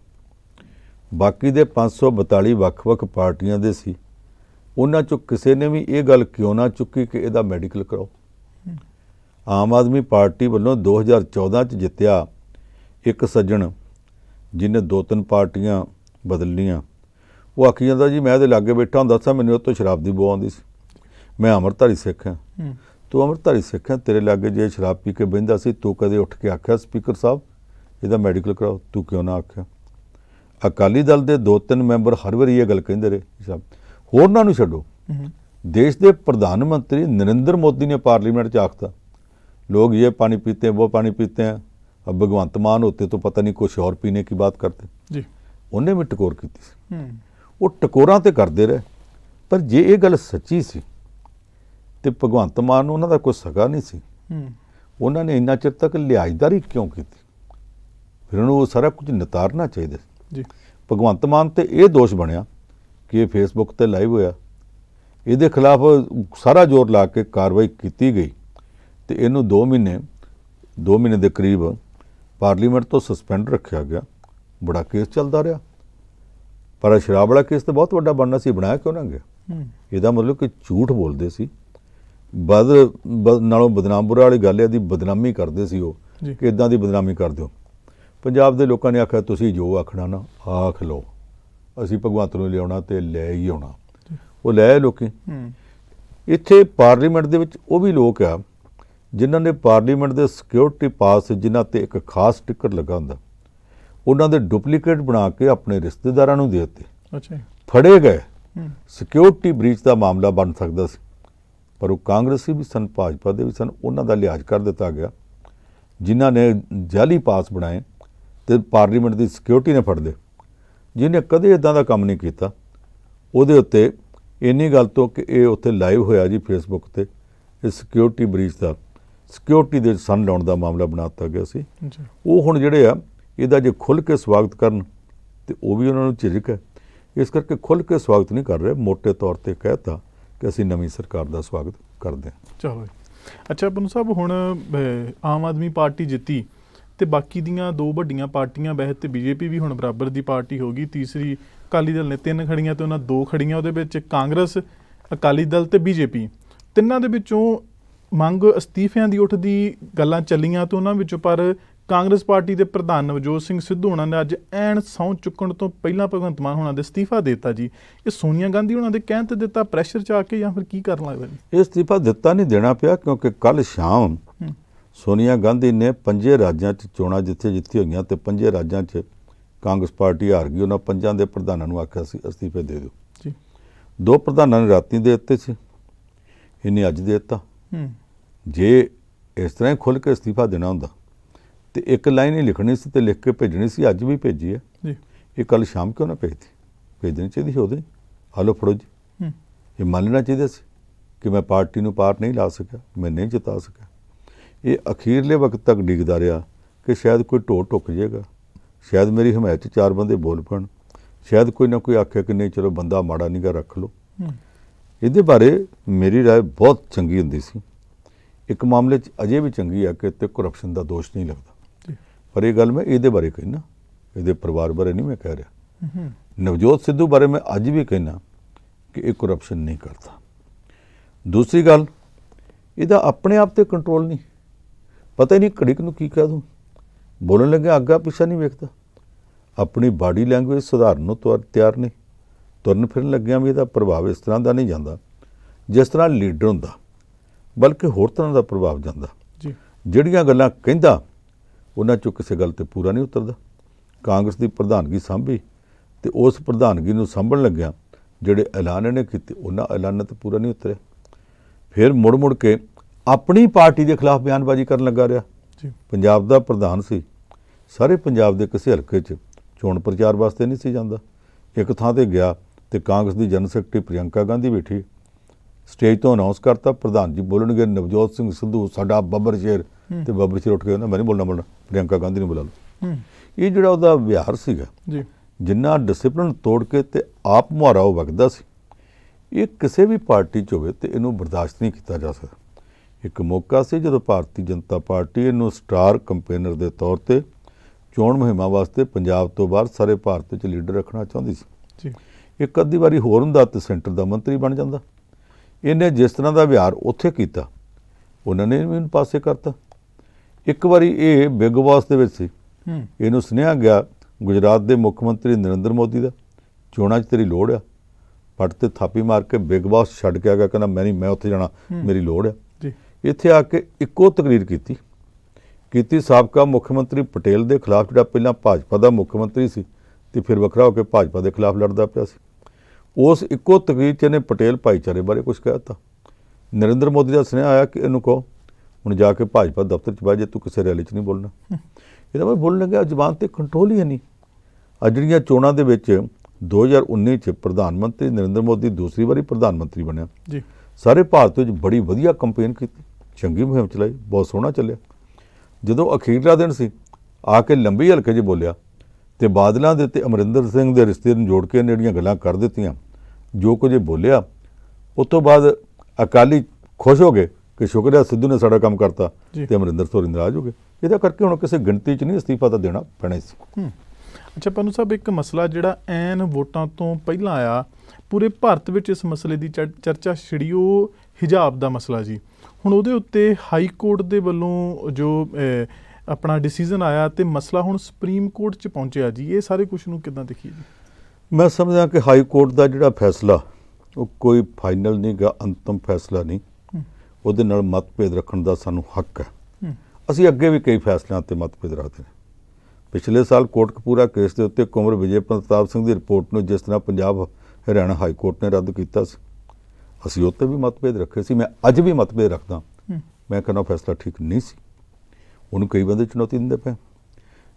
ਬਾਕੀ ਦੇ 542 ਵੱਖ-ਵੱਖ ਪਾਰਟੀਆਂ ਦੇ ਸੀ। ਉਹਨਾਂ 'ਚੋਂ ਕਿਸੇ ਨੇ ਵੀ ਇਹ ਗੱਲ ਕਿਉਂ ਨਾ ਚੁੱਕੀ ਕਿ ਇਹਦਾ ਮੈਡੀਕਲ ਕਰਾਓ? ਆਮ ਆਦਮੀ ਪਾਰਟੀ ਵੱਲੋਂ 2014 'ਚ ਜਿੱਤਿਆ ਇੱਕ ਸੱਜਣ ਜਿਹਨੇ ਦੋ ਤਿੰਨ ਪਾਰਟੀਆਂ ਬਦਲ ਲਈਆਂ। ਉਹ ਆਖੀ ਜਾਂਦਾ ਜੀ ਮੈਂ ਇਹਦੇ ਲਾਗੇ ਬੈਠਾ ਹੁੰਦਾ ਸਾਂ ਮੈਨੂੰ ਉਹ ਤੋਂ ਸ਼ਰਾਬ ਦੀ ਬੋ ਆਉਂਦੀ ਸੀ। ਮੈਂ ਅੰਮ੍ਰਿਤਧਾਰੀ ਸਿੱਖ ਹਾਂ। ਤੂੰ ਅੰਮ੍ਰਿਤਧਾਰੀ ਸਿੱਖ ਹੈ ਤੇਰੇ ਲਾਗੇ ਜੇ ਸ਼ਰਾਬ ਪੀ ਕੇ ਬਹਿੰਦਾ ਸੀ ਤੂੰ ਕਦੇ ਉੱਠ ਕੇ ਆਖਿਆ ਸਪੀਕਰ ਸਾਹਿਬ ਇਹਦਾ ਮੈਡੀਕਲ ਕਰਾਓ। ਤੂੰ ਕਿਉਂ ਨਾ ਆਖਿਆ? ਅਕਾਲੀ ਦਲ ਦੇ ਦੋ ਤਿੰਨ ਮੈਂਬਰ ਹਰ ਵਾਰੀ ਇਹ ਗੱਲ ਕਹਿੰਦੇ ਰਹੇ ਸਾਹਿਬ ਹੋਰਨਾਂ ਨੂੰ ਛੱਡੋ। ਦੇਸ਼ ਦੇ ਪ੍ਰਧਾਨ ਮੰਤਰੀ ਨਰਿੰਦਰ ਮੋਦੀ ਨੇ ਪਾਰਲੀਮੈਂਟ 'ਚ ਆਖਤਾ ਲੋਕ ਇਹ ਪਾਣੀ ਪੀਤੇ ਉਹ ਪਾਣੀ ਪੀਤੇ ਹੈ ਭਗਵੰਤ ਮਾਨ ਹੋਤੇ ਤੋਂ ਪਤਾ ਨਹੀਂ ਕੁਝ ਹੋਰ ਪੀਣੇ ਕੀ ਬਾਤ ਕਰਦੇ। ਜੀ। ਉਹਨੇ ਵੀ ਟਕੋਰ ਕੀਤੀ ਸੀ। ਉਹ ਟਕੋਰਾਂ ਤੇ ਕਰਦੇ ਰਹੇ। ਪਰ ਜੇ ਇਹ ਗੱਲ ਸੱਚੀ ਸੀ ਤੇ ਭਗਵੰਤ ਮਾਨ ਨੂੰ ਉਹਨਾਂ ਦਾ ਕੋਈ ਸਗਾ ਨਹੀਂ ਸੀ ਉਹਨਾਂ ਨੇ ਇੰਨਾ ਚਿਰ ਤੱਕ ਲਿਆਜਦਾਰੀ ਕਿਉਂ ਕੀਤੀ? ਫਿਰ ਉਹਨੂੰ ਉਹ ਸਾਰਾ ਕੁਝ ਨਿਤਾਰਨਾ ਚਾਹੀਦਾ ਸੀ। ਜੀ। ਭਗਵੰਤ ਮਾਨ ਤੇ ਇਹ ਦੋਸ਼ ਬਣਿਆ ਕਿ ਇਹ ਫੇਸਬੁੱਕ ਤੇ ਲਾਈਵ ਹੋਇਆ। ਇਹਦੇ ਖਿਲਾਫ ਸਾਰਾ ਜ਼ੋਰ ਲਾ ਕੇ ਕਾਰਵਾਈ ਕੀਤੀ ਗਈ ਤੇ ਇਹਨੂੰ 2 ਮਹੀਨੇ 2 ਮਹੀਨੇ ਦੇ ਕਰੀਬ ਪਾਰਲੀਮੈਂਟ ਤੋਂ ਸਸਪੈਂਡ ਰੱਖਿਆ ਗਿਆ। ਬੜਾ ਕੇਸ ਚੱਲਦਾ ਰਿਹਾ। ਪਰ ਸ਼ਰਾਬ ਵਾਲਾ ਕੇਸ ਤਾਂ ਬਹੁਤ ਵੱਡਾ ਬਣਨਾ ਸੀ ਬਣਾਇਆ ਕਿਉਂ ਨਾ ਗਿਆ? ਹੂੰ। ਇਹਦਾ ਮਤਲਬ ਕਿ ਝੂਠ ਬੋਲਦੇ ਸੀ। ਬਦ ਨਾਲੋਂ ਬਦਨਾਮ ਬੁਰਾ ਵਾਲੀ ਗੱਲ ਹੈ ਦੀ ਬਦਨਾਮੀ ਕਰਦੇ ਸੀ ਉਹ। ਕਿ ਇਦਾਂ ਦੀ ਬਦਨਾਮੀ ਕਰ ਦਿਓ ਪੰਜਾਬ ਦੇ ਲੋਕਾਂ ਨੇ ਆਖਿਆ ਤੁਸੀਂ ਜੋ ਆਖਣਾ ਨਾ ਆਖ ਲਓ। ਅਸੀਂ ਭਗਵੰਤ ਨੂੰ ਲਿਆਉਣਾ ਤੇ ਲੈ ਹੀ ਆਉਣਾ। ਉਹ ਲੈ ਲੋਕੀ। ਇੱਥੇ ਪਾਰਲੀਮੈਂਟ ਦੇ ਵਿੱਚ ਉਹ ਵੀ ਲੋਕ ਆ ਜਿਨ੍ਹਾਂ ਨੇ ਪਾਰਲੀਮੈਂਟ ਦੇ ਸਿਕਿਉਰਿਟੀ ਪਾਸ ਜਿਨ੍ਹਾਂ ਤੇ ਇੱਕ ਖਾਸ ਟਿਕਟ ਲੱਗਾ ਹੁੰਦਾ ਉਹਨਾਂ ਦੇ ਡੁਪਲੀਕੇਟ ਬਣਾ ਕੇ ਆਪਣੇ ਰਿਸ਼ਤੇਦਾਰਾਂ ਨੂੰ ਦੇ ਦਿੱਤੇ। ਅੱਛਾ। ਫੜੇ ਗਏ। ਸਿਕਿਉਰਿਟੀ ਬ੍ਰੀਚ ਦਾ ਮਾਮਲਾ ਬਣ ਸਕਦਾ ਸੀ। ਪਰ ਉਹ ਕਾਂਗਰਸੀ ਵੀ ਸਨ ਭਾਜਪਾ ਦੇ ਵੀ ਸਨ ਉਹਨਾਂ ਦਾ ਲਿਹਾਜ਼ ਕਰ ਦਿੱਤਾ ਗਿਆ। ਜਿਨ੍ਹਾਂ ਨੇ ਜਾਲੀ ਪਾਸ ਬਣਾਏ ਤੇ ਪਾਰਲੀਮੈਂਟ ਦੀ ਸਿਕਿਉਰਿਟੀ ਨੇ ਫੜ ਲਏ। ਜਿਹਨੇ ਕਦੇ ਇਦਾਂ ਦਾ ਕੰਮ ਨਹੀਂ ਕੀਤਾ। ਉਹਦੇ ਉੱਤੇ ਇੰਨੀ ਗੱਲ ਤੋਂ ਕਿ ਇਹ ਉੱਥੇ ਲਾਈਵ ਹੋਇਆ ਜੀ ਫੇਸਬੁੱਕ ਤੇ। ਇਹ ਸਿਕਿਉਰਿਟੀ ਬ੍ਰੀਚ ਦਾ ਸਿਕਿਉਰਿਟੀ ਦੇ ਸਨ ਲਾਉਣ ਦਾ ਮਾਮਲਾ ਬਣਾ ਦਿੱਤਾ ਗਿਆ ਸੀ। ਉਹ ਹੁਣ ਜਿਹੜੇ ਆ ਇਹਦਾ ਜੇ ਖੁੱਲ ਕੇ ਸਵਾਗਤ ਕਰਨ ਤੇ ਉਹ ਵੀ ਉਹਨਾਂ ਨੂੰ ਝਿਜਕ ਹੈ। ਇਸ ਕਰਕੇ ਖੁੱਲ ਕੇ ਸਵਾਗਤ ਨਹੀਂ ਕਰ ਰਹੇ ਮੋٹے ਤੌਰ ਤੇ ਕਹਿਤਾ ਕਿ ਅਸੀਂ ਨਵੀਂ ਸਰਕਾਰ ਦਾ ਸਵਾਗਤ ਕਰਦੇ ਹਾਂ। ਚਲੋ ਜੀ। ਅੱਛਾ ਬਨੂ ਸਾਹਿਬ ਹੁਣ ਆਮ ਆਦਮੀ ਪਾਰਟੀ ਜਿੱਤੀ ਤੇ ਬਾਕੀ ਦੀਆਂ ਦੋ ਵੱਡੀਆਂ ਪਾਰਟੀਆਂ ਵੈਸੇ ਤੇ ਬੀਜੇਪੀ ਵੀ ਹੁਣ ਬਰਾਬਰ ਦੀ ਪਾਰਟੀ ਹੋ ਗਈ। ਤੀਸਰੀ ਅਕਾਲੀ ਦਲ ਨੇ ਤਿੰਨ ਖੜੀਆਂ ਤੇ ਉਹਨਾਂ ਦੋ ਖੜੀਆਂ ਉਹਦੇ ਵਿੱਚ ਕਾਂਗਰਸ, ਅਕਾਲੀ ਦਲ ਤੇ ਬੀਜੇਪੀ। ਤਿੰਨਾਂ ਦੇ ਵਿੱਚੋਂ ਮੰਗ ਅਸਤੀਫਿਆਂ ਦੀ ਉੱਠਦੀ ਗੱਲਾਂ ਚੱਲੀਆਂ ਤੇ ਉਹਨਾਂ ਵਿੱਚੋਂ, ਪਰ ਕਾਂਗਰਸ ਪਾਰਟੀ ਦੇ ਪ੍ਰਧਾਨ ਨਵਜੋਤ ਸਿੰਘ ਸਿੱਧੂ ਉਹਨਾਂ ਨੇ ਅੱਜ ਐਨ ਸਹੁੰ ਚੁੱਕਣ ਤੋਂ ਪਹਿਲਾਂ ਭਗਵੰਤ ਮਾਨ ਹੋਣਾ ਦੇ ਅਸਤੀਫਾ ਦੇ ਦਿੱਤਾ ਜੀ। ਇਹ ਸੋਨੀਆ ਗਾਂਧੀ ਉਹਨਾਂ ਦੇ ਕਹਿਣ ਤੇ ਦਿੱਤਾ ਪ੍ਰੈਸ਼ਰ ਚ ਆ ਕੇ ਜਾਂ ਫਿਰ ਕੀ ਕਰਨ ਲੱਗਦਾ ਜੀ ਇਹ ਅਸਤੀਫਾ ਦਿੱਤਾ ਨਹੀਂ ਦੇਣਾ ਪਿਆ ਕਿਉਂਕਿ ਕੱਲ ਸ਼ਾਮ ਸੋਨੀਆ ਗਾਂਧੀ ਨੇ ਪੰਜੇ ਰਾਜਾਂ 'ਚ ਚੋਣਾਂ ਜਿੱਥੇ ਜਿੱਥੇ ਹੋਈਆਂ ਤੇ ਪੰਜੇ ਰਾਜਾਂ 'ਚ ਕਾਂਗਰਸ ਪਾਰਟੀ ਹਾਰ ਗਈ ਉਹਨਾਂ ਪੰਜਾਂ ਦੇ ਪ੍ਰਧਾਨਾਂ ਨੂੰ ਆਖਿਆ ਸੀ ਅਸਤੀਫੇ ਦੇ ਦਿਓ। ਜੀ। ਦੋ ਪ੍ਰਧਾਨਾਂ ਨੇ ਰਾਤੀ ਦੇ ਦਿੱਤੇ ਸੀ ਇਹਨੇ ਅੱਜ ਦੇ ਦਿੱਤਾ। ਹੂੰ। ਜੇ ਇਸ ਤਰ੍ਹਾਂ ਹੀ ਖੁੱਲ ਕੇ ਅਸਤੀਫਾ ਦੇਣਾ ਹੁੰਦਾ ਤੇ ਇੱਕ ਲਾਈਨ ਹੀ ਲਿਖਣੀ ਸੀ ਤੇ ਲਿਖ ਕੇ ਭੇਜਣੀ ਸੀ ਅੱਜ ਵੀ ਭੇਜੀ ਹੈ। ਜੀ। ਇਹ ਕੱਲ ਸ਼ਾਮ ਕਿਉਂ ਨਾ ਭੇਜਦੀ? ਭੇਜਣੀ ਚਾਹੀਦੀ ਸੀ ਹੀ ਹਲੋ ਫੜੋ ਜੀ। ਹੂੰ। ਇਹ ਮੰਨ ਲੈਣਾ ਚਾਹੀਦਾ ਸੀ ਕਿ ਮੈਂ ਪਾਰਟੀ ਨੂੰ ਪਾਰ ਨਹੀਂ ਲਾ ਸਕਿਆ ਮੈਂ ਨਹੀਂ ਜਿਤਾ ਸਕਿਆ। ਇਹ ਅਖੀਰਲੇ ਵਕਤ ਤੱਕ ਡਿੱਗਦਾ ਰਿਹਾ ਕਿ ਸ਼ਾਇਦ ਕੋਈ ਢੋ ਟੁੱਕ ਜਾਏਗਾ ਸ਼ਾਇਦ ਮੇਰੀ ਹਮਾਇਤ 'ਚ ਚਾਰ ਬੰਦੇ ਬੋਲ ਪਣ ਸ਼ਾਇਦ ਕੋਈ ਨਾ ਕੋਈ ਆਖੇ ਕਿ ਨਹੀਂ ਚਲੋ ਬੰਦਾ ਮਾੜਾ ਨਿਗਾ ਰੱਖ ਲਓ ਹੂੰ ਇਹਦੇ ਬਾਰੇ ਮੇਰੀ رائے ਬਹੁਤ ਚੰਗੀ ਹੁੰਦੀ ਸੀ ਇੱਕ ਮਾਮਲੇ 'ਚ ਅਜੇ ਵੀ ਚੰਗੀ ਆ ਕਿ ਤੇ ਕਰਪਸ਼ਨ ਦਾ ਦੋਸ਼ ਨਹੀਂ ਲੱਗਦਾ ਜੀ ਪਰ ਇਹ ਗੱਲ ਮੈਂ ਇਹਦੇ ਬਾਰੇ ਕਹਿਣਾ ਇਹਦੇ ਪਰਿਵਾਰ ਬਾਰੇ ਨਹੀਂ ਮੈਂ ਕਹਿ ਰਿਹਾ ਹੂੰ ਨਵਜੋਤ ਸਿੱਧੂ ਬਾਰੇ ਮੈਂ ਅੱਜ ਵੀ ਕਹਿਣਾ ਕਿ ਇਹ ਕਰਪਸ਼ਨ ਨਹੀਂ ਕਰਦਾ ਦੂਸਰੀ ਗੱਲ ਇਹਦਾ ਆਪਣੇ ਆਪ ਤੇ ਕੰਟਰੋਲ ਨਹੀਂ ਪਤਾ ਹੀ ਨਹੀਂ ਘੜੀਕ ਨੂੰ ਕੀ ਕਹਿ ਦੂੰ। ਬੋਲਣ ਲੱਗਿਆ ਅੱਗਾ ਪਿੱਛਾ ਨਹੀਂ ਵੇਖਦਾ। ਆਪਣੀ ਬਾਡੀ ਲੈਂਗੁਏਜ ਸੁਧਾਰਨ ਨੂੰ ਤੁਰ ਤਿਆਰ ਨਹੀਂ। ਤੁਰਨ ਫਿਰਨ ਲੱਗਿਆਂ ਵੀ ਇਹਦਾ ਪ੍ਰਭਾਵ ਇਸ ਤਰ੍ਹਾਂ ਦਾ ਨਹੀਂ ਜਾਂਦਾ ਜਿਸ ਤਰ੍ਹਾਂ ਲੀਡਰ ਹੁੰਦਾ ਬਲਕਿ ਹੋਰ ਤਰ੍ਹਾਂ ਦਾ ਪ੍ਰਭਾਵ ਜਾਂਦਾ। ਜੀ। ਜਿਹੜੀਆਂ ਗੱਲਾਂ ਕਹਿੰਦਾ ਉਹਨਾਂ ਚੋਂ ਕਿਸੇ ਗੱਲ ਤੇ ਪੂਰਾ ਨਹੀਂ ਉਤਰਦਾ। ਕਾਂਗਰਸ ਦੀ ਪ੍ਰਧਾਨਗੀ ਸੰਭੀ ਤੇ ਉਸ ਪ੍ਰਧਾਨਗੀ ਨੂੰ ਸੰਭਣ ਲੱਗਿਆ ਜਿਹੜੇ ਐਲਾਨ ਇਹਨੇ ਕੀਤੇ ਉਹਨਾਂ ਐਲਾਨਾਂ ਤੇ ਪੂਰਾ ਨਹੀਂ ਉਤਰਿਆ। ਫਿਰ ਮੁੜ ਮੁੜ ਕੇ ਆਪਣੀ ਪਾਰਟੀ ਦੇ ਖਿਲਾਫ ਬਿਆਨਬਾਜ਼ੀ ਕਰਨ ਲੱਗਾ ਰਿਹਾ। ਜੀ। ਪੰਜਾਬ ਦਾ ਪ੍ਰਧਾਨ ਸੀ। ਸਾਰੇ ਪੰਜਾਬ ਦੇ ਕਿਸੇ ਹਲਕੇ 'ਚ ਚੋਣ ਪ੍ਰਚਾਰ ਵਾਸਤੇ ਨਹੀਂ ਸੀ ਜਾਂਦਾ। ਇੱਕ ਥਾਂ ਤੇ ਗਿਆ ਤੇ ਕਾਂਗਰਸ ਦੀ ਜਨਰਲ ਸੈਕਟਰੀ ਪ੍ਰਿਯੰਕਾ ਗਾਂਧੀ ਬੈਠੀ। ਸਟੇਜ ਤੋਂ ਅਨਾਉਂਸ ਕਰਤਾ ਪ੍ਰਧਾਨ ਜੀ ਬੋਲਣਗੇ ਨਵਜੋਤ ਸਿੰਘ ਸਿੱਧੂ ਸਾਡਾ ਬੱਬਰ ਸ਼ੇਰ। ਤੇ ਬੱਬਰ ਸ਼ੇਰ ਉੱਠ ਕੇ ਕਹਿੰਦਾ ਮੈਂ ਨਹੀਂ ਬੋਲਣਾ ਬੋਲਣਾ। ਪ੍ਰਿਯੰਕਾ ਗਾਂਧੀ ਨੂੰ ਬੁਲਾ ਲਓ। ਇਹ ਜਿਹੜਾ ਉਹਦਾ ਵਿਹਾਰ ਸੀਗਾ ਜੀ। ਜਿੰਨਾ ਡਿਸਪਲਿਨ ਤੋੜ ਕੇ ਤੇ ਆਪ ਮੁਹਾਰਾ ਉਹ ਵਗਦਾ ਸੀ ਇਹ ਕਿਸੇ ਵੀ ਪਾਰਟੀ 'ਚ ਹੋਵੇ ਤੇ ਇਹਨੂੰ ਬਰਦਾਸ਼ਤ ਨਹੀਂ ਕੀਤਾ ਜਾ ਸਕਦਾ। ਇੱਕ ਮੌਕਾ ਸੀ ਜਦੋਂ ਭਾਰਤੀ ਜਨਤਾ ਪਾਰਟੀ ਇਹਨੂੰ ਸਟਾਰ ਕੰਪੇਨਰ ਦੇ ਤੌਰ ਤੇ ਚੋਣ ਮੁਹਿੰਮਾਂ ਵਾਸਤੇ ਪੰਜਾਬ ਤੋਂ ਬਾਹਰ ਸਾਰੇ ਭਾਰਤ 'ਚ ਲੀਡਰ ਰੱਖਣਾ ਚਾਹੁੰਦੀ ਸੀ। ਜੀ। ਇੱਕ ਅੱਧੀ ਵਾਰੀ ਹੋਰ ਹੁੰਦਾ ਤੇ ਸੈਂਟਰ ਦਾ ਮੰਤਰੀ ਬਣ ਜਾਂਦਾ। ਇਹਨੇ ਜਿਸ ਤਰ੍ਹਾਂ ਦਾ ਵਿਹਾਰ ਉੱਥੇ ਕੀਤਾ ਉਹਨਾਂ ਨੇ ਵੀ ਇਹਨੂੰ ਪਾਸੇ ਕਰਤਾ। ਇੱਕ ਵਾਰੀ ਇਹ ਬਿਗ ਬਾਸ ਦੇ ਵਿੱਚ ਸੀ। ਇਹਨੂੰ ਸੁਨੇਹਾ ਗਿਆ ਗੁਜਰਾਤ ਦੇ ਮੁੱਖ ਮੰਤਰੀ ਨਰਿੰਦਰ ਮੋਦੀ ਦਾ ਚੋਣਾਂ 'ਚ ਤੇਰੀ ਲੋੜ ਆ। ਪੱਟ ਤੇ ਥਾਪੀ ਮਾਰ ਕੇ ਬਿਗ ਬਾਸ ਛੱਡ ਕੇ ਆ ਗਿਆ ਕਹਿੰਦਾ ਮੈਂ ਨਹੀਂ ਮੈਂ ਉੱਥੇ ਜਾਣਾ। ਮੇਰੀ ਲੋੜ ਆ। ਜੀ। ਇੱਥੇ ਆ ਕੇ ਇੱਕੋ ਤਕਰੀਰ ਕੀਤੀ। ਕੀਤੀ ਸਾਬਕਾ ਮੁੱਖ ਮੰਤਰੀ ਪਟੇਲ ਦੇ ਖਿਲਾਫ ਜਿਹੜਾ ਪਹਿਲਾਂ ਭਾਜਪਾ ਦਾ ਮੁੱਖ ਮੰਤਰੀ ਸੀ ਤੇ ਫਿਰ ਵੱਖਰਾ ਹੋ ਕੇ ਭਾਜਪਾ ਦੇ ਖਿਲਾਫ ਲੜਦਾ ਪਿਆ ਸੀ। ਉਸ ਇੱਕੋ ਤਕਰੀਰ 'ਚ ਇਹਨੇ ਪਟੇਲ ਭਾਈਚਾਰੇ ਬਾਰੇ ਕੁਝ ਕਹਿਤਾ ਨਰਿੰਦਰ ਮੋਦੀ ਦਾ ਸੁਨੇਹਾ ਆਇਆ ਕਿ ਇਹਨੂੰ ਕਹੋ ਹੁਣ ਜਾ ਕੇ ਭਾਜਪਾ ਦਫ਼ਤਰ 'ਚ ਬਹਿ ਜੇ ਤੂੰ ਕਿਸੇ ਰੈਲੀ 'ਚ ਨਹੀਂ ਬੋਲਣਾ। ਇਹਦਾ ਮੈਂ ਬੋਲਣ ਲੱਗਿਆ ਜ਼ੁਬਾਨ ਤੇ ਕੰਟਰੋਲ ਹੀ ਹੈ ਨਹੀਂ। ਅੱਜ ਜਿਹੜੀਆਂ ਚੋਣਾਂ ਦੇ ਵਿੱਚ 2019 ਚ ਪ੍ਰਧਾਨ ਮੰਤਰੀ ਨਰਿੰਦਰ ਮੋਦੀ ਦੂਸਰੀ ਵਾਰੀ ਪ੍ਰਧਾਨ ਮੰਤਰੀ ਬਣਿਆ। ਜੀ। ਸਾਰੇ ਭਾਰਤ ਵਿੱਚ ਬੜੀ ਵਧੀਆ ਕੰਪੇਨ ਕੀਤੀ। ਚੰਗੀ ਮੁਹਿੰਮ ਚਲਾਈ ਬਹੁਤ ਸੋਹਣਾ ਚੱਲਿਆ। ਜਦੋਂ ਅਖੀਰਲਾ ਦਿਨ ਸੀ ਆ ਕੇ ਲੰਬੀ ਹਲਕੇ 'ਚ ਬੋਲਿਆ ਤੇ ਬਾਦਲਾਂ ਦੇ ਤੇ ਅਮਰਿੰਦਰ ਸਿੰਘ ਦੇ ਰਿਸ਼ਤੇ ਨੂੰ ਜੋੜ ਕੇ ਜਿਹੜੀਆਂ ਗੱਲਾਂ ਕਰ ਦਿੱਤੀਆਂ। ਜੋ ਕੁਝ ਬੋਲਿਆ ਉਸ ਤੋਂ ਬਾਅਦ ਅਕਾਲੀ ਖੁਸ਼ ਹੋ ਗਏ ਕਿ ਸ਼ੁਕਰ ਹੈ ਸਿੱਧੂ ਨੇ ਸਾਡਾ ਕੰਮ ਕਰਤਾ। ਤੇ ਅਮਰਿੰਦਰ ਸੋਰੀ ਨਾਰਾਜ਼ ਹੋ ਗਏ। ਇਹਦਾ ਕਰਕੇ ਹੁਣ ਕਿਸੇ ਗਿਣਤੀ 'ਚ ਨਹੀਂ ਅਸਤੀਫਾ ਤਾਂ ਦੇਣਾ ਪੈਣਾ ਸੀ। ਅੱਛਾ ਪਨੂ ਸਾਹਿਬ ਇੱਕ ਮਸਲਾ ਜਿਹੜਾ ਐਨ ਵੋਟਾਂ ਤੋਂ ਪਹਿਲਾਂ ਆਇਆ ਪੂਰੇ ਭਾਰਤ ਵਿੱਚ ਇਸ ਮਸਲੇ ਦੀ ਚਰ- ਚਰਚਾ ਛਿੜੀ ਉਹ ਹਿਜਾਬ ਦਾ ਮਸਲਾ ਜੀ। ਹੁਣ ਉਹਦੇ ਉੱਤੇ ਹਾਈ ਕੋਰਟ ਦੇ ਵੱਲੋਂ ਜੋ ਆਪਣਾ ਡਿਸੀਜਨ ਆਇਆ ਤੇ ਮਸਲਾ ਹੁਣ ਸੁਪਰੀਮ ਕੋਰਟ 'ਚ ਪਹੁੰਚਿਆ ਜੀ ਇਹ ਸਾਰੇ ਕੁਝ ਨੂੰ ਕਿਦਾਂ ਦੇਖੀਏ ਜੀ? ਮੈਂ ਸਮਝਦਾ ਕਿ ਹਾਈ ਕੋਰਟ ਦਾ ਜਿਹੜਾ ਫੈਸਲਾ ਉਹ ਕੋਈ ਫਾਈਨਲ ਨਹੀਂ ਗਾ ਅੰਤਮ ਫੈਸਲਾ ਨਹੀਂ। ਉਹਦੇ ਨਾਲ ਮਤਭੇਦ ਰੱਖਣ ਦਾ ਸਾਨੂੰ ਹੱਕ ਹੈ। ਅਸੀਂ ਅੱਗੇ ਵੀ ਕਈ ਫੈਸਲਿਆਂ ਤੇ ਮਤਭੇਦ ਰੱਖਦੇ ਨੇ। ਪਿਛਲੇ ਸਾਲ ਕੋਟਕਪੂਰਾ ਕੇਸ ਦੇ ਉੱਤੇ ਕੁੰਵਰ ਵਿਜੇ ਪ੍ਰਤਾਪ ਸਿੰਘ ਦੀ ਰਿਪੋਰਟ ਨੂੰ ਜਿਸ ਤਰ੍ਹਾਂ ਪੰਜਾਬ ਹਰਿਆਣਾ ਹਾਈ ਕੋਰਟ ਨੇ ਰੱਦ ਕੀਤਾ ਸੀ ਅਸੀਂ ਉੱਤੇ ਵੀ ਮਤਭੇਦ ਰੱਖੇ ਸੀ ਮੈਂ ਅੱਜ ਵੀ ਮਤਭੇਦ ਰੱਖਦਾ। ਮੈਂ ਕਹਿੰਦਾ ਫੈਸਲਾ ਠੀਕ ਨਹੀਂ ਸੀ। ਉਹਨੂੰ ਕਈ ਬੰਦੇ ਚੁਣੌਤੀ ਦਿੰਦੇ ਪਏ।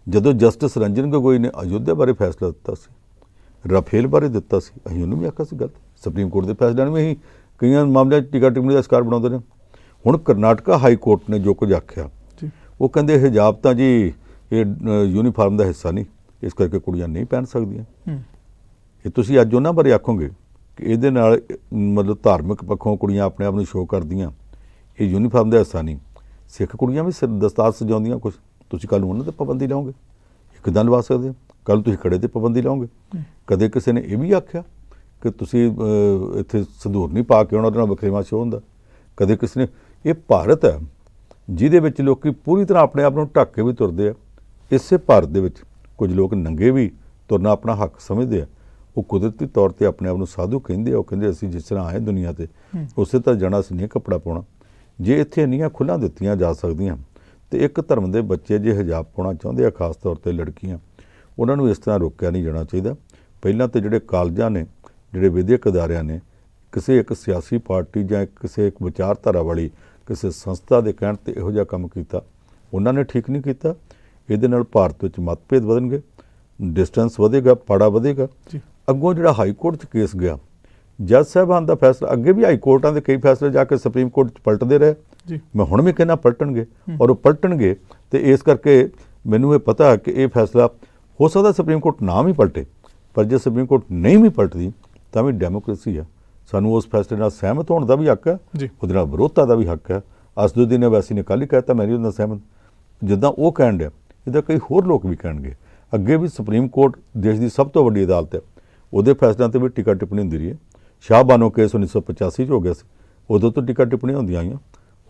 ਜਦੋਂ ਜਸਟਿਸ ਰੰਜਨ ਗੋਗੋਈ ਨੇ ਅਯੁੱਧਿਆ ਬਾਰੇ ਫੈਸਲਾ ਦਿੱਤਾ ਸੀ ਰਾਫੇਲ ਬਾਰੇ ਦਿੱਤਾ ਸੀ ਅਸੀਂ ਉਹਨੂੰ ਵੀ ਆਖਿਆ ਸੀ ਗਲਤ। ਸੁਪਰੀਮ ਕੋਰਟ ਦੇ ਫੈਸਲਿਆਂ ਨੂੰ ਵੀ ਅਸੀਂ ਕਈਆਂ ਮਾਮਲਿਆਂ 'ਚ ਟਿਕਾ ਟਿੱਪਣੀ ਦਾ ਸ਼ਿਕਾਰ ਬਣਾਉਂਦੇ ਨੇ ਹੁਣ ਕਰਨਾਟਕਾ ਹਾਈ ਕੋਰਟ ਨੇ ਜੋ ਕੁਝ ਆਖਿਆ ਉਹ ਕਹਿੰਦੇ ਹਿਜਾਬ ਤਾਂ ਜੀ ਇਹ ਯੂਨੀਫਾਰਮ ਦਾ ਹਿੱਸਾ ਨਹੀਂ ਇਸ ਕਰਕੇ ਕੁੜੀਆਂ ਨਹੀਂ ਪਹਿਨ ਸਕਦੀਆਂ। ਇਹ ਤੁਸੀਂ ਅੱਜ ਉਹਨਾਂ ਬਾਰੇ ਆਖੋਗੇ? ਕਿ ਇਹਦੇ ਨਾਲ ਮਤਲਬ ਧਾਰਮਿਕ ਪੱਖੋਂ ਕੁੜੀਆਂ ਆਪਣੇ ਆਪ ਨੂੰ ਸ਼ੋਅ ਕਰਦੀਆਂ। ਇਹ ਯੂਨੀਫਾਰਮ ਦਾ ਹਿੱਸਾ ਨਹੀਂ। ਸਿੱਖ ਕੁੜੀਆਂ ਵੀ ਸਿਰ ਦਸਤਾਰ ਸਜਾਉਂਦੀਆਂ ਕੁਝ ਤੁਸੀਂ ਕੱਲ ਨੂੰ ਉਹਨਾਂ ਤੇ ਪਾਬੰਦੀ ਲਾਓਗੇ। ਇੱਕਦਾਂ ਲਵਾ ਸਕਦੇ ਹੋ। ਕੱਲ ਤੁਸੀਂ ਖੜੇ ਤੇ ਪਾਬੰਦੀ ਲਾਓਗੇ। ਕਦੇ ਕਿਸੇ ਨੇ ਇਹ ਵੀ ਆਖਿਆ ਕਿ ਤੁਸੀਂ ਇੱਥੇ ਸੰਧੂਰ ਨਹੀਂ ਪਾ ਕੇ ਆਉਣਾ ਉਹਦੇ ਨਾਲ ਵਖਰੇਵਾ ਸ਼ੋਅ ਹੁੰਦਾ। ਕਦੇ ਕਿਸੇ ਨੇ ਇਹ ਭਾਰਤ ਹੈ ਜਿਹਦੇ ਵਿੱਚ ਲੋਕੀ ਪੂਰੀ ਤਰ੍ਹਾਂ ਆਪਣੇ ਆਪ ਨੂੰ ਢੱਕ ਕੇ ਵੀ ਤੁਰਦੇ ਆ। ਇਸੇ ਭਾਰਤ ਦੇ ਵਿੱਚ ਕੁਝ ਲੋਕ ਨੰਗੇ ਵੀ ਤੁਰਨਾ ਆਪਣਾ ਹੱਕ ਸਮਝਦੇ ਆ। ਉਹ ਕੁਦਰਤੀ ਤੌਰ ਤੇ ਆਪਣੇ ਆਪ ਨੂੰ ਸਾਧੂ ਕਹਿੰਦੇ ਆ ਉਹ ਕਹਿੰਦੇ ਅਸੀਂ ਜਿਸ ਤਰ੍ਹਾਂ ਆਏ ਦੁਨੀਆ ਤੇ। ਉਸੇ ਤਰ੍ਹਾਂ ਜਾਣਾ ਅਸੀਂ ਨਹੀਂ ਕੱਪੜਾ ਪਾਉਣਾ। ਜੇ ਇੱਥੇ ਇੰਨੀਆਂ ਖੁੱਲਾਂ ਦਿੱਤੀਆਂ ਜਾ ਸਕਦੀਆਂ ਤੇ ਇੱਕ ਧਰਮ ਦੇ ਬੱਚੇ ਜੇ ਹਿਜਾਬ ਪਾਉਣਾ ਚਾਹੁੰਦੇ ਆ ਖਾਸ ਤੌਰ ਤੇ ਲੜਕੀਆਂ ਉਹਨਾਂ ਨੂੰ ਇਸ ਤਰ੍ਹਾਂ ਰੋਕਿਆ ਨਹੀਂ ਜਾਣਾ ਚਾਹੀਦਾ। ਪਹਿਲਾਂ ਤੇ ਜਿਹੜੇ ਕਾਲਜਾਂ ਨੇ ਜਿਹੜੇ ਵਿਦਿਅਕ ਅਦਾਰਿਆਂ ਨੇ ਕਿਸੇ ਇੱਕ ਸਿਆਸੀ ਪਾਰਟੀ ਜਾਂ ਕਿਸੇ ਇੱਕ ਵਿਚਾਰਧਾਰਾ ਵਾਲੀ ਕਿਸੇ ਸੰਸਥਾ ਦੇ ਕਹਿਣ ਤੇ ਇਹੋ ਜਿਹਾ ਕੰਮ ਕੀਤਾ ਉਹਨਾਂ ਨੇ ਠੀਕ ਨਹੀਂ ਕੀਤਾ। ਇਹਦੇ ਨਾਲ ਭਾਰਤ ਵਿੱਚ ਮਤਭੇਦ ਵਧਣਗੇ ਡਿਸਟੈਂਸ ਵਧੇਗਾ ਪਾੜਾ ਵਧੇਗਾ। ਜੀ। ਅੱਗੋਂ ਜਿਹੜਾ ਹਾਈ ਕੋਰਟ 'ਚ ਕੇਸ ਗਿਆ ਜੱਜ ਸਾਹਿਬਾਨ ਦਾ ਫੈਸਲਾ ਅੱਗੇ ਵੀ ਹਾਈ ਕੋਰਟਾਂ ਦੇ ਕਈ ਫੈਸਲੇ ਜਾ ਕੇ ਸੁਪਰੀਮ ਕੋਰਟ 'ਚ ਪਲਟਦੇ ਰਹੇ। ਜੀ। ਮੈਂ ਹੁਣ ਵੀ ਕਹਿੰਦਾ ਪਲਟਣਗੇ ਔਰ ਉਹ ਪਲਟਣਗੇ ਤੇ ਇਸ ਕਰਕੇ ਮੈਨੂੰ ਇਹ ਪਤਾ ਕਿ ਇਹ ਫੈਸਲਾ ਹੋ ਸਕਦਾ ਸੁਪਰੀਮ ਕੋਰਟ ਨਾ ਵੀ ਪਲਟੇ ਪਰ ਜੇ ਸੁਪਰੀਮ ਕੋਰਟ ਨਹੀਂ ਵੀ ਪਲਟਦੀ ਤਾਂ ਵੀ ਡੈਮੋਕ੍ਰੇਸੀ ਆ। ਸਾਨੂੰ ਉਸ ਫੈਸਲੇ ਨਾਲ ਸਹਿਮਤ ਹੋਣ ਦਾ ਵੀ ਹੱਕ ਹੈ। ਉਹਦੇ ਨਾਲ ਵਿਰੋਧਤਾ ਦਾ ਵੀ ਹੱਕ ਹੈ। ਅਸਦੁੱਦੀਨ ਵੈਸੀ ਨੇ ਕੱਲ੍ਹ ਹੀ ਕਹਿਤਾ ਮੈਂ ਨਹੀਂ ਉਹਦੇ ਨਾਲ ਸਹਿਮਤ। ਜਿੱਦਾਂ ਉਹ ਕਹਿਣ ਡਿਆ ਇਹਦਾ ਕਈ ਹੋਰ ਲੋਕ ਵੀ ਕਹਿਣਗੇ। ਅੱਗੇ ਵੀ ਸੁਪਰੀਮ ਕੋਰਟ ਦੇਸ਼ ਦੀ ਸਭ ਤੋਂ ਵੱਡੀ ਅਦਾਲਤ ਹੈ। ਉਹਦੇ ਫੈਸਲਿਆਂ ਤੇ ਵੀ ਟਿਕਾ ਟਿੱਪਣੀ ਹੁੰਦੀ ਰਹੀ ਹੈ। ਸ਼ਾਹਬਾਨੋ ਕੇਸ 1985 ਚ ਹੋ ਗਿਆ ਸੀ। ਉਦੋਂ ਤੋਂ ਟਿਕਾ ਟਿੱਪਣੀਆਂ ਹੁੰਦੀਆਂ ਆਈਆਂ।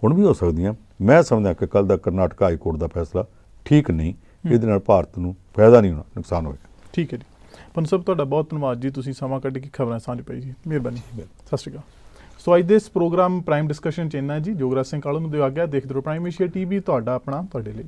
ਹੁਣ ਵੀ ਹੋ ਸਕਦੀਆਂ। ਮੈਂ ਸਮਝਦਾ ਕਿ ਕੱਲ ਦਾ ਕਰਨਾਟਕਾ ਹਾਈ ਕੋਰਟ ਦਾ ਫੈਸਲਾ ਠੀਕ ਨਹੀਂ ਇਹਦੇ ਨਾਲ ਭਾਰਤ ਨੂੰ ਫਾਇਦਾ ਨਹੀਂ ਹੋਣਾ ਨੁਕਸਾਨ ਹੋਏਗਾ। ਠੀਕ ਹੈ ਜੀ। ਪੰਨ ਸਾਹਿਬ ਤੁਹਾਡਾ ਬਹੁਤ ਧੰਨਵਾਦ ਜੀ। ਤੁਸੀਂ ਸਮਾਂ ਕੱਢ ਕੇ ਖਬਰਾਂ ਸਾਂਝ ਪਾਈ ਜੀ। ਮਿਹਰਬਾਨੀ। ਸਤਿ ਸ਼੍ਰੀ ਅਕਾਲ। ਸੋ ਅੱਜ ਦੇ ਇਸ ਪ੍ਰੋਗਰਾਮ ਪ੍ਰਾਈਮ ਡਿਸਕਸ਼ਨ ਚ ਇੰਨਾ ਜੀ। ਜੋਗਰਾਜ ਸਿੰਘ ਕਾਲੂ ਨੂੰ ਦਿਓ ਆਗਿਆ। ਦੇਖਦੇ ਰਹੋ ਪ੍ਰਾਈਮ ਏਸ਼ੀਆ ਟੀਵੀ ਤੁਹਾਡਾ ਆਪਣਾ ਤੁਹਾਡੇ ਲਈ।